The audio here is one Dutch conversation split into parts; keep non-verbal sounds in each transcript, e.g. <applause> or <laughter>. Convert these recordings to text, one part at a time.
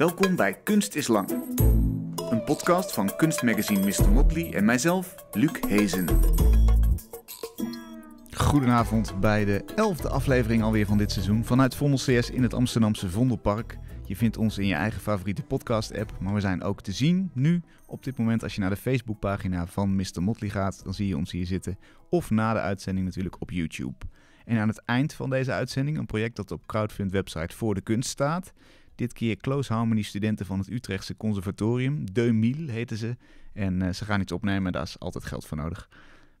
Welkom bij Kunst is Lang. Een podcast van kunstmagazine Mr. Motley en mijzelf, Luc Hezen. Goedenavond bij de elfde aflevering alweer van dit seizoen vanuit Vondel CS in het Amsterdamse Vondelpark. Je vindt ons in je eigen favoriete podcast-app, maar we zijn ook te zien nu op dit moment als je naar de Facebookpagina van Mr. Motley gaat, dan zie je ons hier zitten. Of na de uitzending natuurlijk op YouTube. En aan het eind van deze uitzending een project dat op crowdfund website voor de kunst staat. Dit keer Close Harmony studenten van het Utrechtse Conservatorium. De Mille heten ze. En uh, ze gaan iets opnemen, daar is altijd geld voor nodig.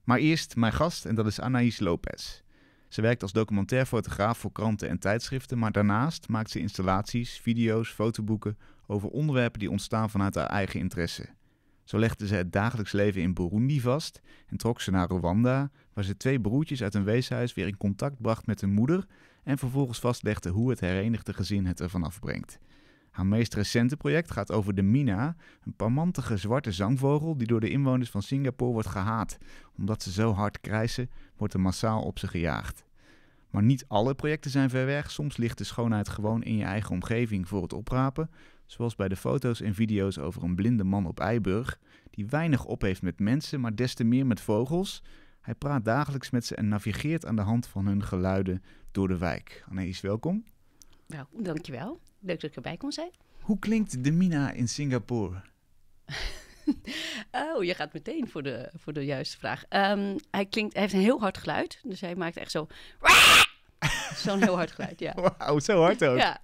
Maar eerst mijn gast en dat is Anaïs Lopez. Ze werkt als documentairfotograaf voor kranten en tijdschriften, maar daarnaast maakt ze installaties, video's, fotoboeken over onderwerpen die ontstaan vanuit haar eigen interesse. Zo legde ze het dagelijks leven in Burundi vast en trok ze naar Rwanda, waar ze twee broertjes uit een weeshuis weer in contact bracht met hun moeder en vervolgens vastlegde hoe het herenigde gezin het ervan afbrengt. Haar meest recente project gaat over de Mina, een parmantige zwarte zangvogel die door de inwoners van Singapore wordt gehaat. Omdat ze zo hard krijsen, wordt er massaal op ze gejaagd. Maar niet alle projecten zijn ver weg. Soms ligt de schoonheid gewoon in je eigen omgeving voor het oprapen. Zoals bij de foto's en video's over een blinde man op Eiburg, die weinig op heeft met mensen, maar des te meer met vogels. Hij praat dagelijks met ze en navigeert aan de hand van hun geluiden door de wijk. Anaïs, welkom. Nou, dankjewel. Leuk dat ik erbij kon zijn. Hoe klinkt de Mina in Singapore? <laughs> oh, je gaat meteen voor de, voor de juiste vraag. Um, hij, klinkt, hij heeft een heel hard geluid. Dus hij maakt echt zo... <laughs> Zo'n heel hard geluid, ja. Wauw, zo hard ook. Ja,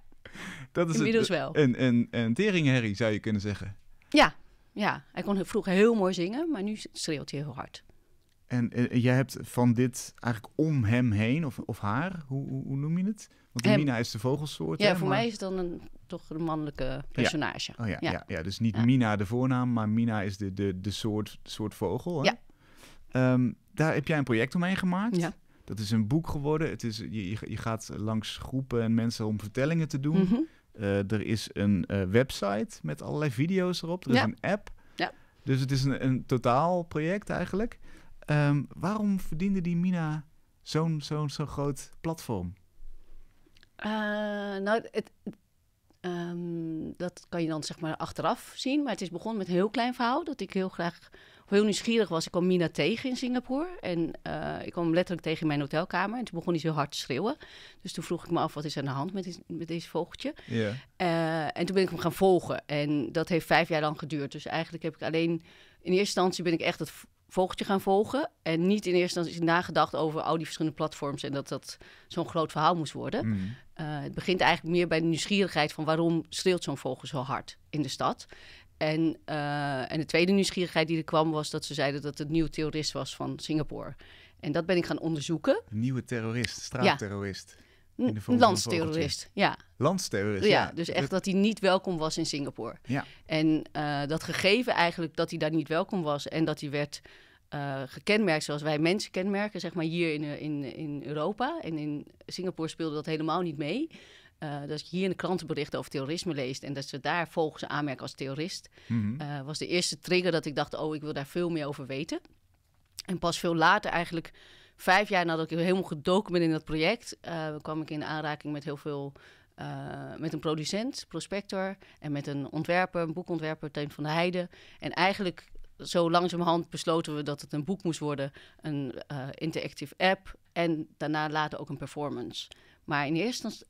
dat is inmiddels het, wel. Een, een, een teringherrie zou je kunnen zeggen. Ja, ja. Hij kon vroeger heel mooi zingen, maar nu schreeuwt hij heel hard. En uh, jij hebt van dit eigenlijk om hem heen, of, of haar, hoe, hoe, hoe noem je het? Want de Hem. Mina is de vogelsoort. Ja, hè, voor maar- mij is het dan een, toch een mannelijke personage. Oh ja, ja. Ja. ja, dus niet. Mina de voornaam, maar Mina is de, de, de, soort, soort vogel. Hè? Ja. Ehm, daar heb jij een project omheen gemaakt. Ja. Dat is een boek geworden. Het is, je, je, gaat langs groepen en mensen om vertellingen te doen. Eh, er is een eh, website met allerlei video's erop. Er is een app. Ja. Dus het is een, een totaal project eigenlijk. Ehm, waarom verdiende die Mina zo'n zo'n zo'n groot platform? Eh, nou, het, ehm, dat kan je dan zeg maar achteraf zien. Maar het is begonnen met een heel klein verhaal. Dat ik heel graag, heel nieuwsgierig was. Ik kwam Mina tegen in Singapore. En eh, ik kwam hem letterlijk tegen in mijn hotelkamer. En toen begon hij zo hard te schreeuwen. Dus toen vroeg ik me af, wat is er aan de hand met, dit- met deze vogeltje? Ja. Eh, en toen ben ik hem gaan volgen. En dat heeft vijf jaar lang geduurd. Dus eigenlijk heb ik alleen... In eerste instantie ben ik echt het vogeltje gaan volgen. En niet in eerste instantie nagedacht over al die verschillende platforms... en dat dat zo'n groot verhaal moest worden. Mm. Eh, het begint eigenlijk meer bij de nieuwsgierigheid van waarom schreeuwt zo'n vogel zo hard in de stad. En, eh, en de tweede nieuwsgierigheid die er kwam was dat ze zeiden dat het een nieuwe terrorist was van Singapore. En dat ben ik gaan onderzoeken. Een nieuwe terrorist, straatterrorist. Een In de een landsterrorist. Ja, Landsterrorist, ja, ja. dus echt dat hij niet welkom was in Singapore. Ja. En eh, dat gegeven eigenlijk dat hij daar niet welkom was en dat hij werd eh, gekenmerkt zoals wij mensen kenmerken, zeg maar hier in, eh, in, in Europa. En in Singapore speelde dat helemaal niet mee. Dat je hier in de krantenberichten over terrorisme leest en dat ze daar volgens aanmerken als terrorist, Mhm. was de eerste trigger dat ik dacht, oh, ik wil daar veel meer over weten. En pas veel later, eigenlijk vijf jaar nadat ik helemaal gedoken ben in dat project, eh, kwam ik in aanraking met heel veel, eh, met een producent, prospector, en met een ontwerper, een boekontwerper, Teun van der Heijden. En eigenlijk zo langzamerhand besloten we dat het een boek moest worden, een eh, interactive app en daarna later ook een performance. Maar in eerste,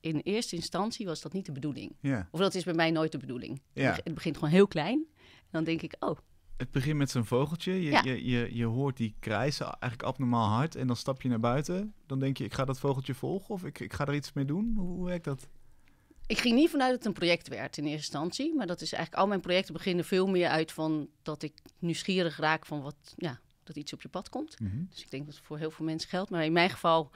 in eerste instantie was dat niet de bedoeling. Of dat is bij mij nooit de bedoeling. Het begint gewoon heel klein. En dan denk ik, oh, Het begint met zo'n vogeltje. Je, Ja. je, je, je hoort die krijsen eigenlijk abnormaal hard. En dan stap je naar buiten. Dan denk je, ik ga dat vogeltje volgen. Of ik, ik ga er iets mee doen. Hoe, hoe werkt dat? ik ging niet vanuit dat het een project werd in eerste instantie. Maar dat is eigenlijk, al mijn projecten beginnen veel meer uit van dat ik nieuwsgierig raak van wat, ja, dat iets op je pad komt. Mhm. Dus ik denk dat het voor heel veel mensen geldt. Maar in mijn geval,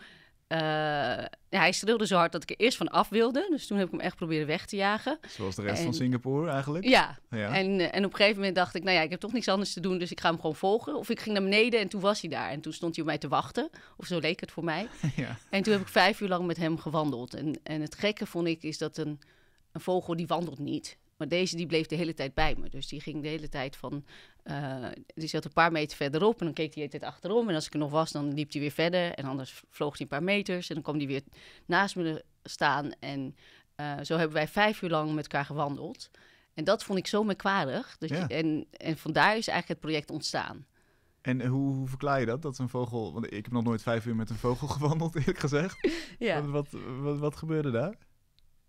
eh, hij streelde zo hard dat ik er eerst van af wilde. Dus toen heb ik hem echt proberen weg te jagen. Zoals de rest van Singapore eigenlijk. Ja, Ja. En, eh, en op een gegeven moment dacht ik, nou ja, ik heb toch niks anders te doen, dus ik ga hem gewoon volgen. Of ik ging naar beneden en toen was hij daar. En toen stond hij op mij te wachten, of zo leek het voor mij. <laughs> ja. En toen heb ik vijf uur lang met hem gewandeld. En, en het gekke vond ik is dat een, een vogel die wandelt niet. Maar deze die bleef de hele tijd bij me. Dus die ging de hele tijd van... eh, die zat een paar meter verderop en dan keek hij de hele tijd achterom. En als ik er nog was, dan liep hij weer verder. En anders vloog hij een paar meters. En dan kwam hij weer naast me staan. En eh, zo hebben wij vijf uur lang met elkaar gewandeld. En dat vond ik zo merkwaardig. Dat Ja. je, en, en vandaar is eigenlijk het project ontstaan. En hoe, hoe verklaar je dat? Dat een vogel... Want ik heb nog nooit vijf uur met een vogel <laughs> gewandeld, eerlijk gezegd. Ja. Wat, wat, wat, wat gebeurde daar?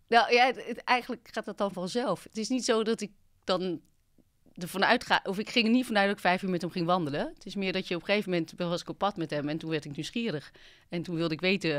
Nou ja, het, het- eigenlijk gaat dat dan vanzelf. Het is niet zo dat ik dan ervan uitga, of ik ging er niet vanuit dat ik vijf uur met hem ging wandelen. Het is meer dat je op een gegeven moment was ik op pad met hem en toen werd ik nieuwsgierig. En toen wilde ik weten,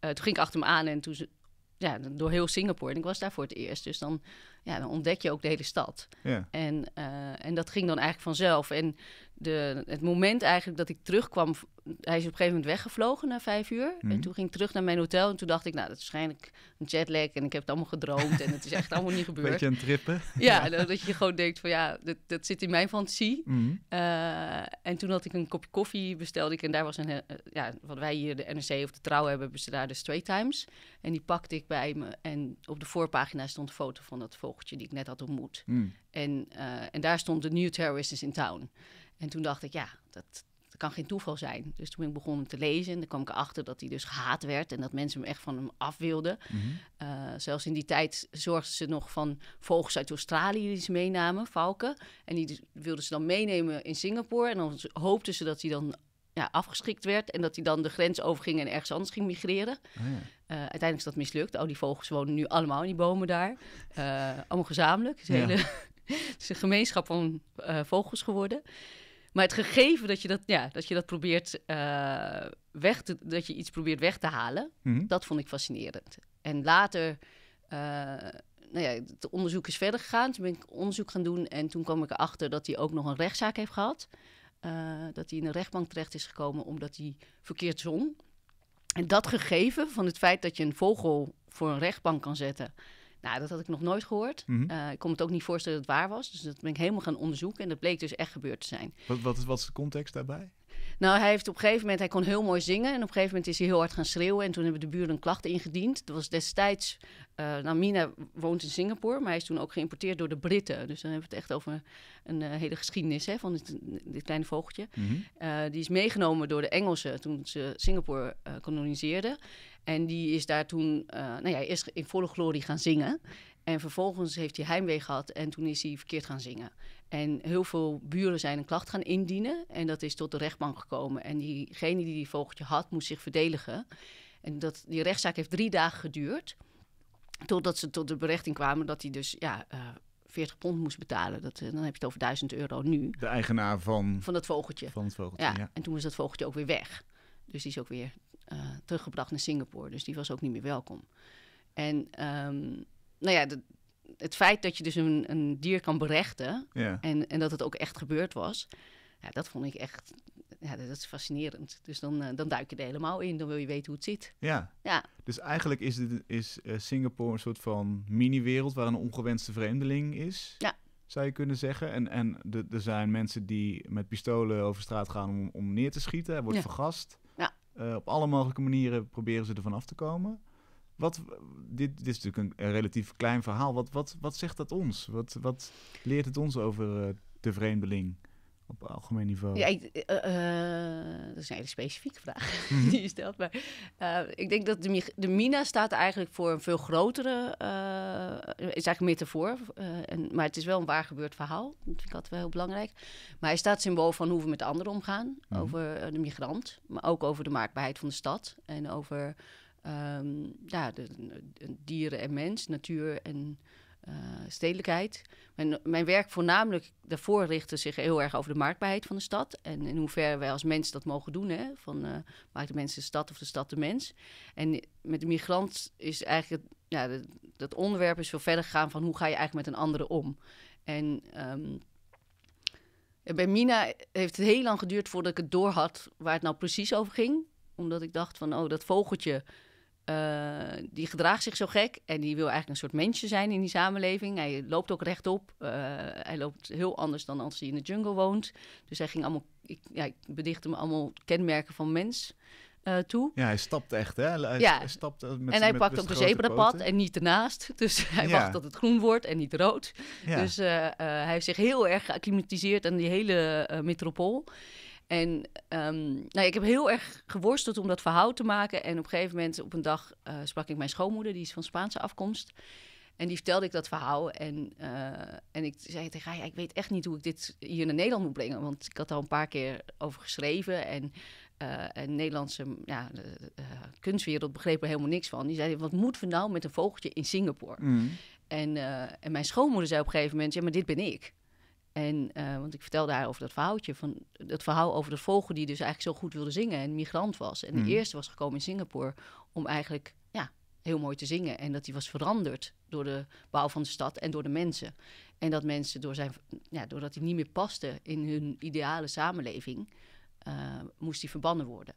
eh, toen ging ik achter hem aan en toen, ze- ja, door heel Singapore. En ik was daar voor het eerst. Dus dan, ja, dan ontdek je ook de hele stad. Ja. En, eh, en dat ging dan eigenlijk vanzelf. En de, het moment eigenlijk dat ik terugkwam, hij is op een gegeven moment weggevlogen na vijf uur. Mhm. En toen ging ik terug naar mijn hotel en toen dacht ik, nou, dat is waarschijnlijk een jetlag en ik heb het allemaal gedroomd en het is echt allemaal niet gebeurd. Beetje het trippen. <laughs> Ja, dat dat je gewoon denkt van ja, dat, dat zit in mijn fantasie. Mhm. Eh, en toen had ik een kopje koffie besteld ik en daar was een, eh, ja, wat wij hier de NRC of de Trouw hebben, hebben ze daar de Straight Times. En die pakte ik bij me en op de voorpagina stond een foto van dat vogeltje die ik net had ontmoet. Mhm. En, eh, en daar stond de New Terrorist is in Town. En toen dacht ik, ja, dat, dat kan geen toeval zijn. Dus toen ben ik begonnen te lezen en dan kwam ik erachter dat hij dus gehaat werd en dat mensen hem echt van hem af wilden. Mhm. Eh, zelfs in die tijd zorgden ze nog van vogels uit Australië die ze meenamen, valken. En die dus- wilden ze dan meenemen in Singapore. En dan hoopten ze dat hij dan ja, afgeschikt werd en dat hij dan de grens overging en ergens anders ging migreren. Ah, ja. Eh, uiteindelijk is dat mislukt. Al die vogels wonen nu allemaal in die bomen daar. Eh, allemaal gezamenlijk. Het is, een Ja. hele, <laughs> het is een gemeenschap van vogels geworden. Maar het gegeven dat je dat, ja, dat, je dat probeert eh, weg te, dat je iets probeert weg te halen, Mhm. dat vond ik fascinerend. En later, eh, nou ja, het onderzoek is verder gegaan. Toen ben ik onderzoek gaan doen en toen kwam ik erachter dat hij ook nog een rechtszaak heeft gehad. Eh, dat hij in een rechtbank terecht is gekomen omdat hij verkeerd zong. En dat gegeven van het feit dat je een vogel voor een rechtbank kan zetten, nou, dat had ik nog nooit gehoord. Mhm. Eh, ik kon me het ook niet voorstellen dat het waar was. Dus dat ben ik helemaal gaan onderzoeken en dat bleek dus echt gebeurd te zijn. Wat, wat, wat is de context daarbij? Nou, hij heeft op een gegeven moment, hij kon heel mooi zingen. En op een gegeven moment is hij heel hard gaan schreeuwen. En toen hebben de buren een klacht ingediend. Dat was destijds, eh nou, Mina woont in Singapore, maar hij is toen ook geïmporteerd door de Britten. Dus dan hebben we het echt over een eh, hele geschiedenis hè, van dit, dit kleine vogeltje. Mhm. Eh, die is meegenomen door de Engelsen toen ze Singapore koloniseerden. En die is daar toen, nou ja, eerst in volle glorie gaan zingen. En vervolgens heeft hij heimwee gehad en toen is hij verkeerd gaan zingen. En heel veel buren zijn een klacht gaan indienen. En dat is tot de rechtbank gekomen. En diegene die die vogeltje had, moest zich verdedigen. En dat, die rechtszaak heeft drie dagen geduurd. Totdat ze tot de berechting kwamen dat hij dus ja, eh 40 pond moest betalen. Dat, eh, dan heb je het over 1000 euro nu. De eigenaar van, Van dat vogeltje. van het vogeltje. Ja, Ja. en toen was dat vogeltje ook weer weg. Dus die is ook weer eh, teruggebracht naar Singapore. Dus die was ook niet meer welkom. En ehm, nou ja, de- het feit dat je dus een, een dier kan berechten Ja. en, en dat het ook echt gebeurd was, ja, dat vond ik echt, ja, dat is fascinerend. Dus dan, eh, dan duik je er helemaal in, dan wil je weten hoe het zit. Ja. Ja. Dus eigenlijk is, dit, is eh, Singapore een soort van mini-wereld waar een ongewenste vreemdeling is. Ja. Zou je kunnen zeggen. En, en er zijn mensen die met pistolen over straat gaan om, om neer te schieten. Hij wordt Ja. vergast. Ja. Eh, op alle mogelijke manieren proberen ze ervan af te komen. Wat, dit, dit is natuurlijk een, een relatief klein verhaal. Wat, wat, wat zegt dat ons? Wat, wat leert het ons over eh, de vreemdeling op algemeen niveau? Ja, ik, eh, eh, dat is een hele specifieke vraag <laughs> Mhm. die je stelt. Maar ik denk dat de, de mina staat eigenlijk voor een veel grotere... is eigenlijk metafoor. en, maar het is wel een waar gebeurd verhaal. Dat vind ik altijd wel heel belangrijk. Maar hij staat symbool van hoe we met anderen omgaan. Mhm. Over de migrant. Maar ook over de maakbaarheid van de stad. En over ehm, ja, de, dieren en mens, natuur en eh, stedelijkheid. Mijn, mijn werk voornamelijk daarvoor richtte zich heel erg over de maakbaarheid van de stad. En in hoeverre wij als mens dat mogen doen. Hè? Van, eh, maakt de mens de stad of de stad de mens? En met de migrant is eigenlijk... Ja, dat, dat onderwerp is veel verder gegaan van hoe ga je eigenlijk met een andere om? En ehm, bij Mina heeft het heel lang geduurd voordat ik het door had waar het nou precies over ging. Omdat ik dacht van, oh, dat vogeltje, eh, die gedraagt zich zo gek. En die wil eigenlijk een soort mensje zijn in die samenleving. Hij loopt ook rechtop. Eh, hij loopt heel anders dan als hij in de jungle woont. Dus hij ging allemaal, ik, ja, ik bedichtte me allemaal kenmerken van mens eh, toe. Ja, hij stapt echt, hè? Hij, Ja. hij stapt met en hij met pakt op een zebrapad en niet ernaast. <laughs> Dus hij Ja. wacht tot het groen wordt en niet rood. Ja. Dus hij heeft zich heel erg geacclimatiseerd aan die hele metropool. En ehm, nou, ik heb heel erg geworsteld om dat verhaal te maken. En op een gegeven moment, op een dag, uh, sprak ik mijn schoonmoeder, die is van Spaanse afkomst. En die vertelde ik dat verhaal. En, uh, en ik zei tegen haar, ja, ik weet echt niet hoe ik dit hier naar Nederland moet brengen. Want ik had al een paar keer over geschreven. En, uh, en Nederlandse ja, de, de, kunstwereld begreep er helemaal niks van. Die zei, wat moeten we nou met een vogeltje in Singapore? Mm. En, en mijn schoonmoeder zei op een gegeven moment, ja, maar dit ben ik. En, uh, want ik vertelde haar over dat verhaaltje, van het verhaal over de vogel die dus eigenlijk zo goed wilde zingen en migrant was. En Mm. de eerste was gekomen in Singapore om eigenlijk ja, heel mooi te zingen. En dat die was veranderd door de bouw van de stad en door de mensen. En dat mensen, door zijn, ja, doordat hij niet meer paste in hun ideale samenleving, uh, moest hij verbannen worden.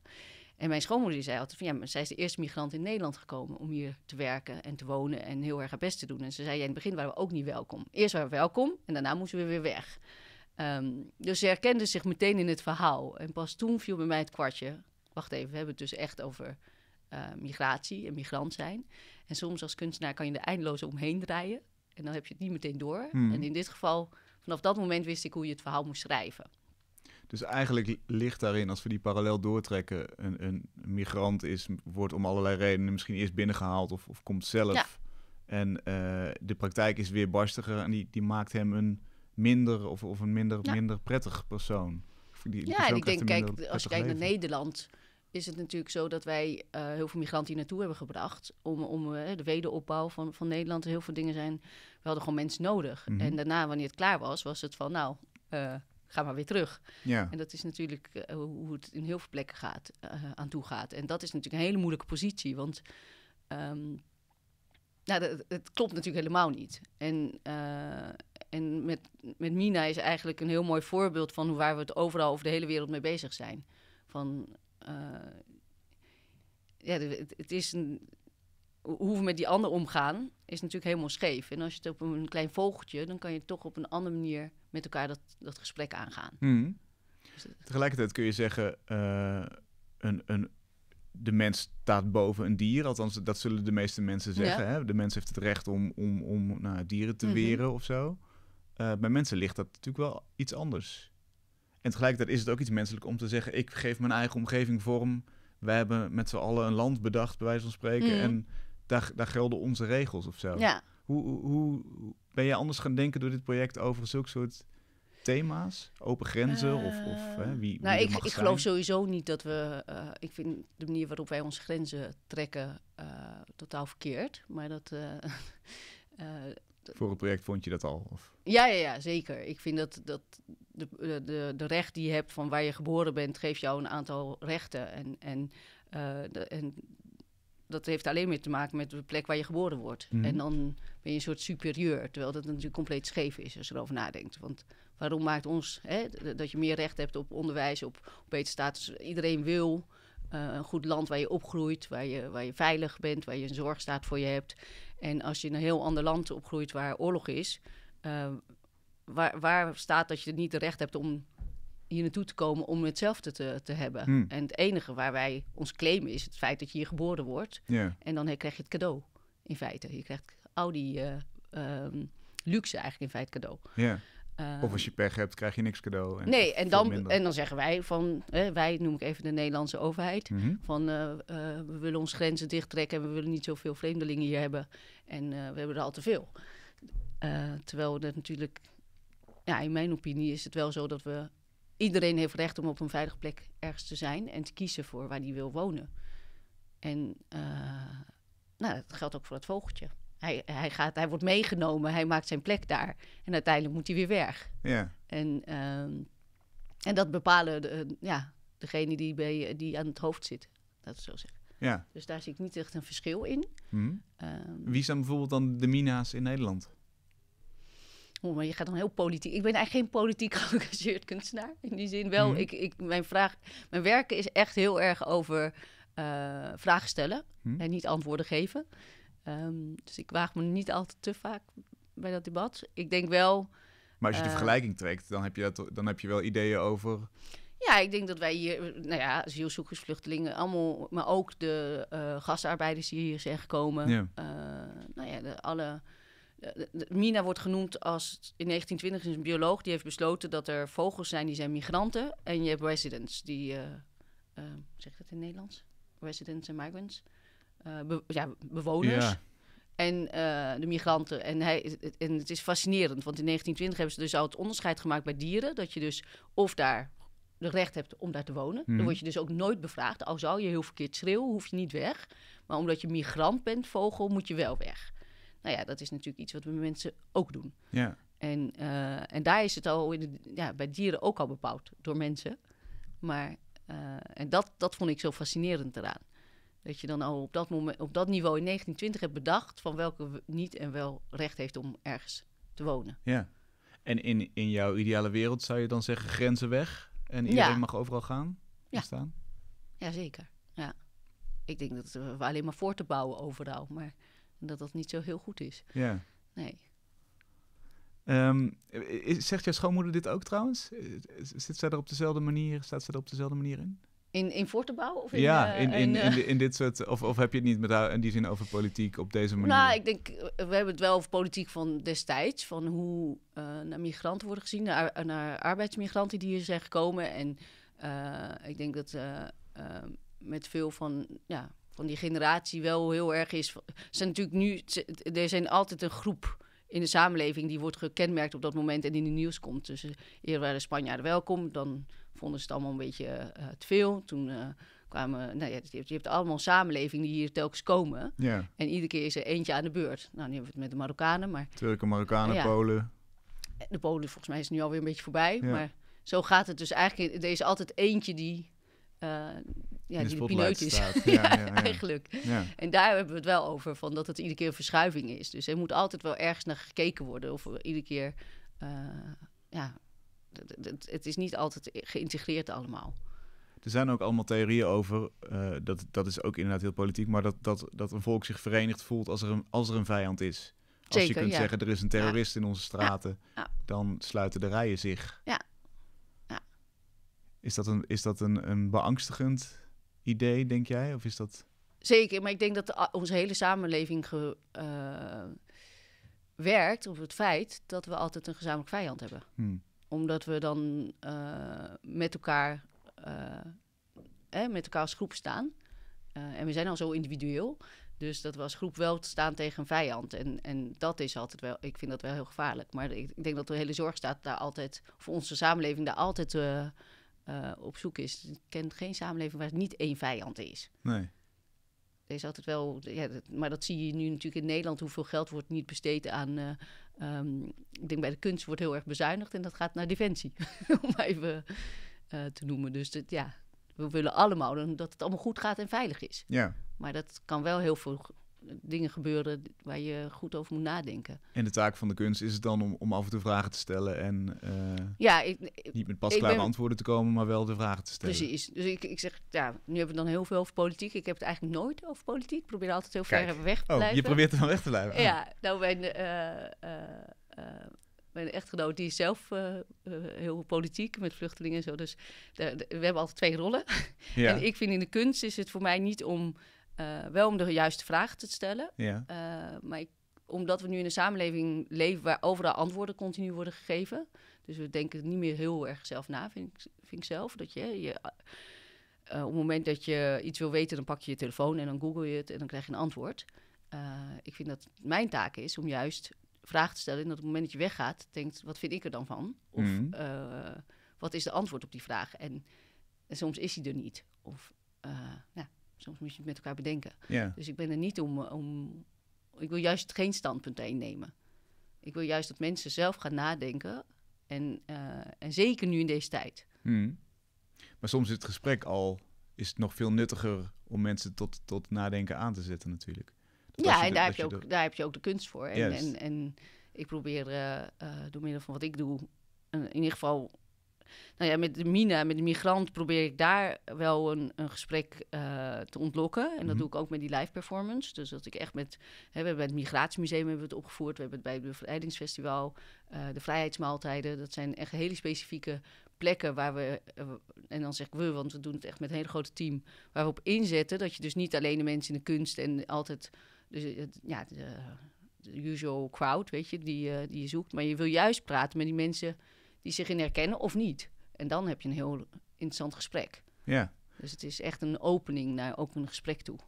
En mijn schoonmoeder die zei altijd van ja, maar zij is de eerste migrant in Nederland gekomen om hier te werken en te wonen en heel erg haar best te doen. En ze zei ja, in het begin waren we ook niet welkom. Eerst waren we welkom en daarna moesten we weer weg. Um, dus ze herkende zich meteen in het verhaal. En pas toen viel bij mij het kwartje. Wacht even, we hebben het dus echt over uh, migratie en migrant zijn. En soms als kunstenaar kan je er eindeloos omheen draaien. En dan heb je het niet meteen door. Hmm. En in dit geval, vanaf dat moment wist ik hoe je het verhaal moest schrijven. Dus eigenlijk ligt daarin, als we die parallel doortrekken, een, een migrant is, wordt om allerlei redenen misschien eerst binnengehaald of, of komt zelf. Ja. En uh, de praktijk is weer barstiger en die, die maakt hem een minder of, of een minder, Ja. minder prettig persoon. Of Die, die Ja, en ik denk, kijk, als je kijkt naar. Nederland, is het natuurlijk zo dat wij eh, heel veel migranten hier naartoe hebben gebracht. Om, om eh, de wederopbouw van, van Nederland. Heel veel dingen zijn. We hadden gewoon mensen nodig. Mhm. En daarna, wanneer het klaar was, was het van, nou, eh, ga maar weer terug. Ja. En dat is natuurlijk eh, hoe het in heel veel plekken gaat, eh, aan toe gaat. En dat is natuurlijk een hele moeilijke positie. Want ehm, nou, dat, het klopt natuurlijk helemaal niet. En, eh, en met, met Mina is eigenlijk een heel mooi voorbeeld van hoe waar we het overal over de hele wereld mee bezig zijn. Van, ja, het, het is een, hoe we met die ander omgaan, is natuurlijk helemaal scheef. En als je het op een klein vogeltje, dan kan je toch op een andere manier met elkaar dat, dat gesprek aangaan. Mhm. Dus Tegelijkertijd kun je zeggen, eh, een, een, de mens staat boven een dier. Althans, dat zullen de meeste mensen zeggen. Ja. Hè? De mens heeft het recht om, om, om nou, dieren te Mhm. weren of zo. Eh, bij mensen ligt dat natuurlijk wel iets anders. En tegelijkertijd is het ook iets menselijk om te zeggen... ik geef mijn eigen omgeving vorm. Wij hebben met z'n allen een land bedacht, bij wijze van spreken. Mhm. En daar, daar gelden onze regels of zo. Ja, Hoe, hoe, hoe- ben je anders gaan denken door dit project over zulke soort thema's? Open grenzen of, of hè, wie, nou, wie ik, ik geloof sowieso niet dat we. eh, ik vind de manier waarop wij onze grenzen trekken eh, totaal verkeerd. Maar dat. eh, <laughs> eh, Voor het project vond je dat al? Of? ja, ja, ja, zeker. Ik vind dat, dat de, de, de, recht die je hebt van waar je geboren bent, geeft jou een aantal rechten. En, en, eh, de, en dat heeft alleen maar te maken met de plek waar je geboren wordt. Mhm. En dan ben je een soort superieur, terwijl dat natuurlijk compleet scheef is als je erover nadenkt. Want waarom maakt ons hè, dat je meer recht hebt op onderwijs, op, op beter status? Iedereen wil eh, een goed land waar je opgroeit, waar je, waar je veilig bent, waar je een zorgstaat voor je hebt. En als je in een heel ander land opgroeit waar oorlog is, eh, waar, waar staat dat je niet het recht hebt om hier naartoe te komen om hetzelfde te, te hebben? Hmm. En het enige waar wij ons claimen is het feit dat je hier geboren wordt. En dan krijg je het cadeau, in feite. Je krijgt Audi eh, ehm, luxe eigenlijk in feite cadeau. Ehm, Of als je pech hebt, krijg je niks cadeau. En nee, en dan, minder. en dan zeggen wij van, hè, wij noem ik even de Nederlandse overheid, Mhm. van eh, eh, we willen onze grenzen dichttrekken en we willen niet zoveel vreemdelingen hier hebben. En we hebben er al te veel. Terwijl dat natuurlijk, ja, in mijn opinie is het wel zo dat we, iedereen heeft recht om op een veilige plek ergens te zijn en te kiezen voor waar hij wil wonen. En eh, nou, dat geldt ook voor het vogeltje. Hij, hij, gaat, hij wordt meegenomen, hij maakt zijn plek daar. En uiteindelijk moet hij weer weg. Ja. En, ehm, en dat bepalen de, ja, degene die, bij, die aan het hoofd zit. Dat is zo zeggen. ja. Dus daar zie ik niet echt een verschil in. Mhm. Ehm, Wie zijn bijvoorbeeld dan de mina's in Nederland? Oh, maar je gaat dan heel politiek. Ik ben eigenlijk geen politiek <laughs> geëngageerd kunstenaar. In die zin wel. Mhm. Ik, ik, mijn, vraag, mijn werken is echt heel erg over eh, vragen stellen Mhm. en niet antwoorden geven. Ehm, dus ik waag me niet altijd te vaak bij dat debat. Ik denk wel. Maar als je de Eh. vergelijking trekt, dan heb, je dat, dan heb je wel ideeën over... Ja, ik denk dat wij hier, nou ja, asielzoekers, vluchtelingen, allemaal, maar ook de eh gastarbeiders die hier zijn gekomen. Ja. Nou ja, de, alle, Mina wordt genoemd als in 1920 is een bioloog die heeft besloten dat er vogels zijn die zijn migranten en je hebt residents die uh, uh, zeg ik dat in Nederlands? Residents en migrants, uh, be ja bewoners. Ja. En de migranten. En, hij, en het is fascinerend, want in 1920 hebben ze dus al het onderscheid gemaakt bij dieren. Dat je dus of daar de recht hebt om daar te wonen. Dan Mhm. word je dus ook nooit bevraagd. Al zou je heel verkeerd schreeuwen, hoef je niet weg. Maar omdat je migrant bent, vogel, moet je wel weg. Nou ja, dat is natuurlijk iets wat we mensen ook doen. Ja. En, eh, en daar is het al in de- ja, bij dieren ook al bepaald door mensen. Maar eh, en dat, dat vond ik zo fascinerend eraan. Dat je dan al op dat, moment, op dat niveau in 1920 hebt bedacht van welke we niet en wel recht heeft om ergens te wonen. ja. En in, in jouw ideale wereld zou je dan zeggen grenzen weg en iedereen Ja. mag overal gaan Ja. staan? Jazeker, ja. Ik denk dat we alleen maar voor te bouwen overal, maar dat dat niet zo heel goed is. Ja. Nee. Ehm, zegt jouw schoonmoeder dit ook trouwens? Zit zij er op dezelfde manier, staat zij er op dezelfde manier in? In, in voor te bouwen? Of in, ja, eh, in, in, eh, in, di- in dit soort, of, of heb je het niet met haar in die zin over politiek op deze manier? Nou, ik denk, we hebben het wel over politiek van destijds. Van hoe eh, naar migranten worden gezien, naar, ar- naar arbeidsmigranten die hier zijn gekomen. En ik denk dat met veel van, ja, van die generatie wel heel erg is. Er zijn natuurlijk nu, er zijn altijd een groep in de samenleving die wordt gekenmerkt op dat moment en in de nieuws komt. Dus eh, eerder waren de Spanjaarden welkom, dan vonden ze het allemaal een beetje eh, te veel. Toen eh, kwamen, nou ja, je hebt, je hebt allemaal een samenleving die hier telkens komen. Ja, En iedere keer is er eentje aan de beurt. Nou, nu hebben we het met de Marokkanen, maar Turken, Marokkanen, Ja. Polen. de Polen volgens mij is nu alweer een beetje voorbij. Ja. Maar zo gaat het dus eigenlijk. Er is altijd eentje die, eh ja, in de die de is. staat. <laughs> ja, Ja, ja, ja. eigenlijk. Ja. En daar hebben we het wel over, van dat het iedere keer een verschuiving is. Dus er moet altijd wel ergens naar gekeken worden. Of er iedere keer, eh, ja, het- is niet altijd geïntegreerd allemaal. Er zijn ook allemaal theorieën over, eh, dat, dat is ook inderdaad heel politiek, maar dat, dat, dat een volk zich verenigd voelt als er een, als er een vijand is. Als je kunt ja. zeggen, er is een terrorist in onze straten, ja. dan sluiten de rijen zich. Ja. Ja. Is dat, een, is dat een, een beangstigend idee, denk jij? Of is dat... Zeker, maar ik denk dat de- onze hele samenleving ge, eh, werkt op het feit dat we altijd een gezamenlijk vijand hebben. Hm. Omdat we dan eh, met elkaar eh, met elkaar als groep staan. En we zijn al zo individueel. Dus dat we als groep wel staan tegen een vijand. En, en dat is altijd wel, ik vind dat wel heel gevaarlijk. Maar ik, ik denk dat de hele zorgstaat daar altijd, voor onze samenleving daar altijd eh, op zoek is. Ik ken geen samenleving waar het niet één vijand is. Nee. Er is altijd wel, ja, dat- maar dat zie je nu natuurlijk in Nederland. Hoeveel geld wordt niet besteed aan. eh, ehm, ik denk bij de kunst wordt heel erg bezuinigd en dat gaat naar defensie. <laughs> Om even eh, te noemen. Dus dat, ja, we willen allemaal dat het allemaal goed gaat en veilig is. Ja. Maar dat kan wel heel veel dingen gebeuren waar je goed over moet nadenken. En de taak van de kunst is het dan om, om af en toe vragen te stellen en eh, Ja, ik, ik- niet met pasklare ben- antwoorden te komen, maar wel de vragen te stellen. precies. Dus ik, ik zeg, ja, nu hebben we dan heel veel over politiek. Ik heb het eigenlijk nooit over politiek. Ik probeer altijd heel ver weg te Oh, blijven. je probeert er dan weg te blijven. Ah. Ja, nou, mijn, eh, eh, eh, mijn echtgenoot die is zelf heel politiek met vluchtelingen en zo. Dus de- de- we hebben altijd twee rollen. Ja. <laughs> En ik vind in de kunst is het voor mij niet om, eh, wel om de juiste vragen te stellen. ja. eh, maar ik- omdat we nu in een samenleving leven waar overal antwoorden continu worden gegeven. Dus we denken niet meer heel erg zelf na, vind ik, vind ik zelf. Dat je, je eh, op het moment dat je iets wil weten, dan pak je je telefoon en dan google je het en dan krijg je een antwoord. Ik vind dat mijn taak is om juist vragen te stellen en dat op het moment dat je weggaat, denkt, wat vind ik er dan van? Of Mhm. wat is de antwoord op die vraag? En, en soms is die er niet. Of ja, soms moet je het met elkaar bedenken. ja. Dus ik ben er niet om, om. Ik wil juist geen standpunt innemen. Ik wil juist dat mensen zelf gaan nadenken. En, eh, en zeker nu in deze tijd. Hm. Maar soms is het gesprek al is het nog veel nuttiger om mensen tot, tot nadenken aan te zetten natuurlijk. Dat ja, en de- daar heb, je de- ook, daar heb je ook de kunst voor. En, en, en ik probeer eh, eh, door middel van wat ik doe, eh, in ieder geval. Nou ja, met de Mina, met de migrant, probeer ik daar wel een, een gesprek eh, te ontlokken. En dat Mhm. doe ik ook met die live performance. Dus dat ik echt met. Hè, we hebben het Migratiemuseum hebben we het opgevoerd. We hebben het bij het Bevrijdingsfestival. eh, de Vrijheidsmaaltijden. Dat zijn echt hele specifieke plekken waar we. eh, en dan zeg ik we, want we doen het echt met een hele grote team. Waar we op inzetten dat je dus niet alleen de mensen in de kunst en altijd. Dus het, ja, de, de usual crowd, weet je, die, uh, die je zoekt. Maar je wil juist praten met die mensen die zich in herkennen of niet. En dan heb je een heel interessant gesprek. Ja. Dus het is echt een opening naar ook een gesprek toe.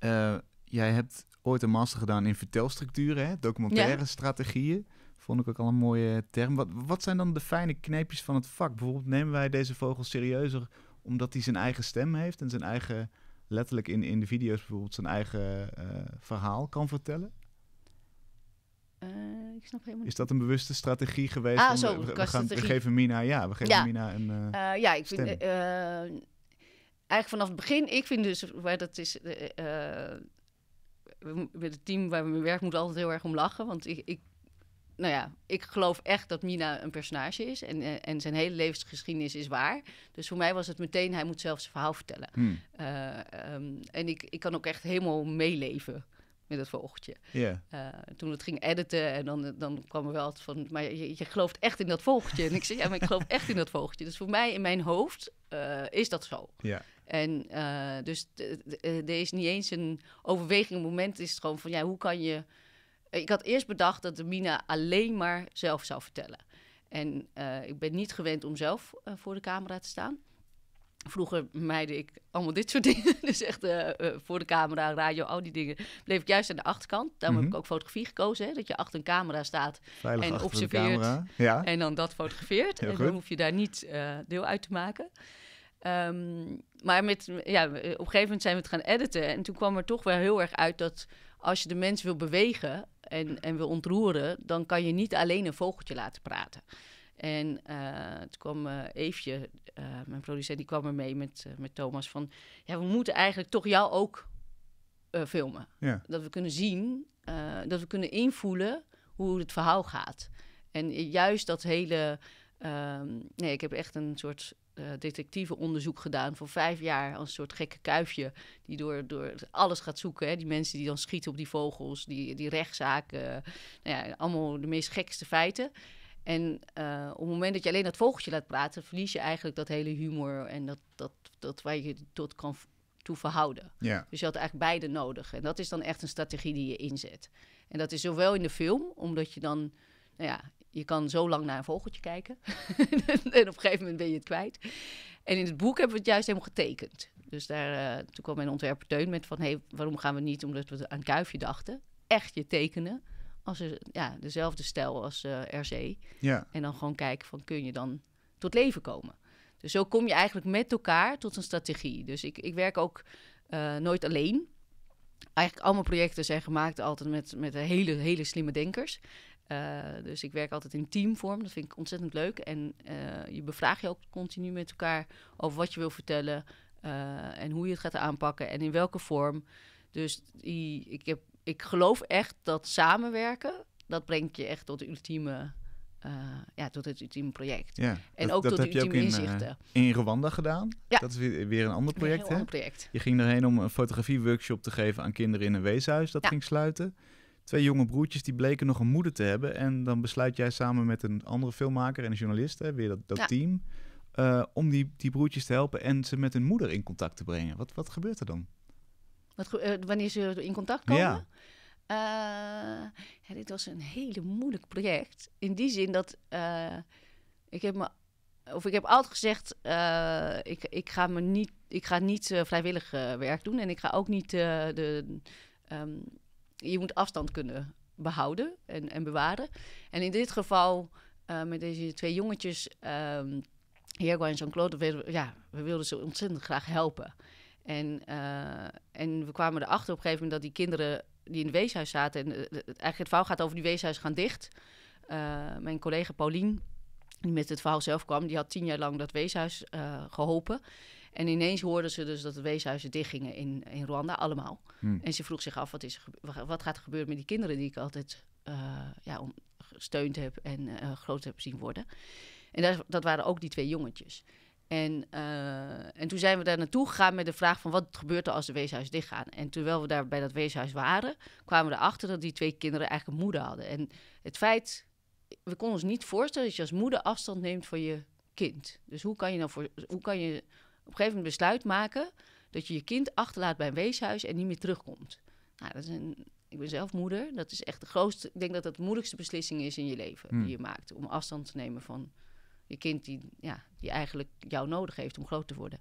Uh, jij hebt ooit een master gedaan in vertelstructuren, hè? documentaire ja. strategieën. Vond ik ook al een mooie term. Wat, wat zijn dan de fijne kneepjes van het vak? Bijvoorbeeld nemen wij deze vogel serieuzer omdat hij zijn eigen stem heeft en zijn eigen, letterlijk in, in de video's bijvoorbeeld, zijn eigen uh, verhaal kan vertellen? Uh, ik snap helemaal Is dat een bewuste strategie geweest? Ah, zo, we, we, gaan, we geven Mina, ja, we geven ja. Mina een. Uh, ja, ik vind eigenlijk vanaf het begin, ik vind dus waar dat is. met het team waar we mee werken, moet altijd heel erg om lachen. Want ik, ik nou ja, ik geloof echt dat Mina een personage is. En, eh, en zijn hele levensgeschiedenis is waar. Dus voor mij was het meteen, hij moet zelf zijn verhaal vertellen. Hmm. Uh, um, en ik, ik kan ook echt helemaal meeleven met het vogeltje. Yeah. Uh, toen het ging editen en dan, dan kwam er wel van... maar je, je gelooft echt in dat vogeltje. en ik zei, ja, maar ik geloof echt in dat vogeltje. Dus voor mij, in mijn hoofd, uh, is dat zo. Ja. En dus er is niet eens een overweging. Het moment is het gewoon van, ja, hoe kan je... Ik had eerst bedacht dat de Mina alleen maar zelf zou vertellen. En ik ben niet gewend om zelf voor de camera te staan. Vroeger meide ik allemaal dit soort <laughs> dingen. Dus echt uh, voor de camera, radio, al die dingen. Bleef ik juist aan de achterkant. Daarom mm -hmm. heb ik ook fotografie gekozen. Hè? Dat je achter een camera staat Veilig en observeert. Ja. En dan dat fotografeert. En dan hoef je daar niet deel uit te maken. Um, maar met, ja, op een gegeven moment zijn we het gaan editen. En toen kwam er toch wel heel erg uit dat als je de mens wil bewegen en, en wil ontroeren, dan kan je niet alleen een vogeltje laten praten. En uh, toen kwam uh, Eefje, uh, mijn producent, die kwam er mee met, met Thomas van... ja, we moeten eigenlijk toch jou ook filmen. Ja. Dat we kunnen zien, dat we kunnen invoelen hoe het verhaal gaat. En juist dat hele... nee, ik heb echt een soort detectieve onderzoek gedaan voor vijf jaar als een soort gekke kuifje die door, door alles gaat zoeken. Hè? Die mensen die dan schieten op die vogels, die, die rechtszaken, nou ja, allemaal de meest gekste feiten. En uh, op het moment dat je alleen dat vogeltje laat praten, verlies je eigenlijk dat hele humor en dat, dat, dat waar je tot kan toe verhouden. Ja. Dus je had eigenlijk beide nodig. En dat is dan echt een strategie die je inzet. En dat is zowel in de film, omdat je dan, nou ja, je kan zo lang naar een vogeltje kijken. <laughs> en op een gegeven moment ben je het kwijt. En in het boek hebben we het juist helemaal getekend. Dus daar, uh, toen kwam mijn ontwerper Teun met van... hé, hey, waarom gaan we niet, omdat we aan Kuifje dachten... echt je tekenen als er, ja, dezelfde stijl als uh, RC. Ja. En dan gewoon kijken van, kun je dan tot leven komen? Dus zo kom je eigenlijk met elkaar tot een strategie. Dus ik, ik werk ook uh, nooit alleen. Eigenlijk allemaal projecten zijn gemaakt altijd met, met hele, hele slimme denkers. Uh, dus ik werk altijd in teamvorm. Dat vind ik ontzettend leuk. En je bevraagt je ook continu met elkaar over wat je wil vertellen. En hoe je het gaat aanpakken en in welke vorm. Dus die, ik, heb, ik geloof echt dat samenwerken, dat brengt je echt tot de ultieme... ja, tot het ultieme project. Ja, en dat, ook dat tot de heb je ook ultieme in, inzichten. in Rwanda gedaan. Ja. Dat is weer, weer een ander project, een hè? ander project. Je ging erheen om een fotografie-workshop te geven aan kinderen in een weeshuis. Dat Ja. ging sluiten. Twee jonge broertjes die bleken nog een moeder te hebben. En dan besluit jij samen met een andere filmmaker en een journalist, hè, weer dat, dat Ja. team, eh, om die, die broertjes te helpen en ze met hun moeder in contact te brengen. Wat, wat gebeurt er dan? Wat, eh, wanneer ze in contact komen? Ja. Eh, ja, dit was een hele moeilijk project. In die zin dat eh, ik heb me, of ik heb altijd gezegd, ik, ik ga me niet, ik ga niet vrijwillig werk doen en ik ga ook niet de, ehm, je moet afstand kunnen behouden en, en bewaren. En in dit geval met deze twee jongetjes, um, Hergo en Jean-Claude, ja, we wilden ze ontzettend graag helpen. En, eh, en we kwamen erachter op een gegeven moment dat die kinderen die in het weeshuis zaten... en het- eigenlijk het verhaal gaat over die weeshuis gaan dicht. Mijn collega Paulien, die met het verhaal zelf kwam... die had tien jaar lang dat weeshuis eh, geholpen. En ineens hoorden ze dus dat de weeshuizen dichtgingen in, in Rwanda, allemaal. Hm. En ze vroeg zich af, wat, is er wat gaat er gebeuren met die kinderen... die ik altijd ja, om, gesteund heb en groot heb zien worden. En daar, dat waren ook die twee jongetjes. En, eh, en toen zijn we daar naartoe gegaan met de vraag van wat gebeurt er als de weeshuis dichtgaan. En terwijl we daar bij dat weeshuis waren, kwamen we erachter dat die twee kinderen eigenlijk een moeder hadden. En het feit, we konden ons niet voorstellen dat je als moeder afstand neemt van je kind. Dus hoe kan je nou voor, hoe kan je op een gegeven moment besluit maken dat je je kind achterlaat bij een weeshuis en niet meer terugkomt? Nou, dat is een, ik ben zelf moeder. Dat is echt de grootste, ik denk dat dat de moeilijkste beslissing is in je leven Hmm. die je maakt. Om afstand te nemen van je kind die, ja, die eigenlijk jou nodig heeft om groot te worden.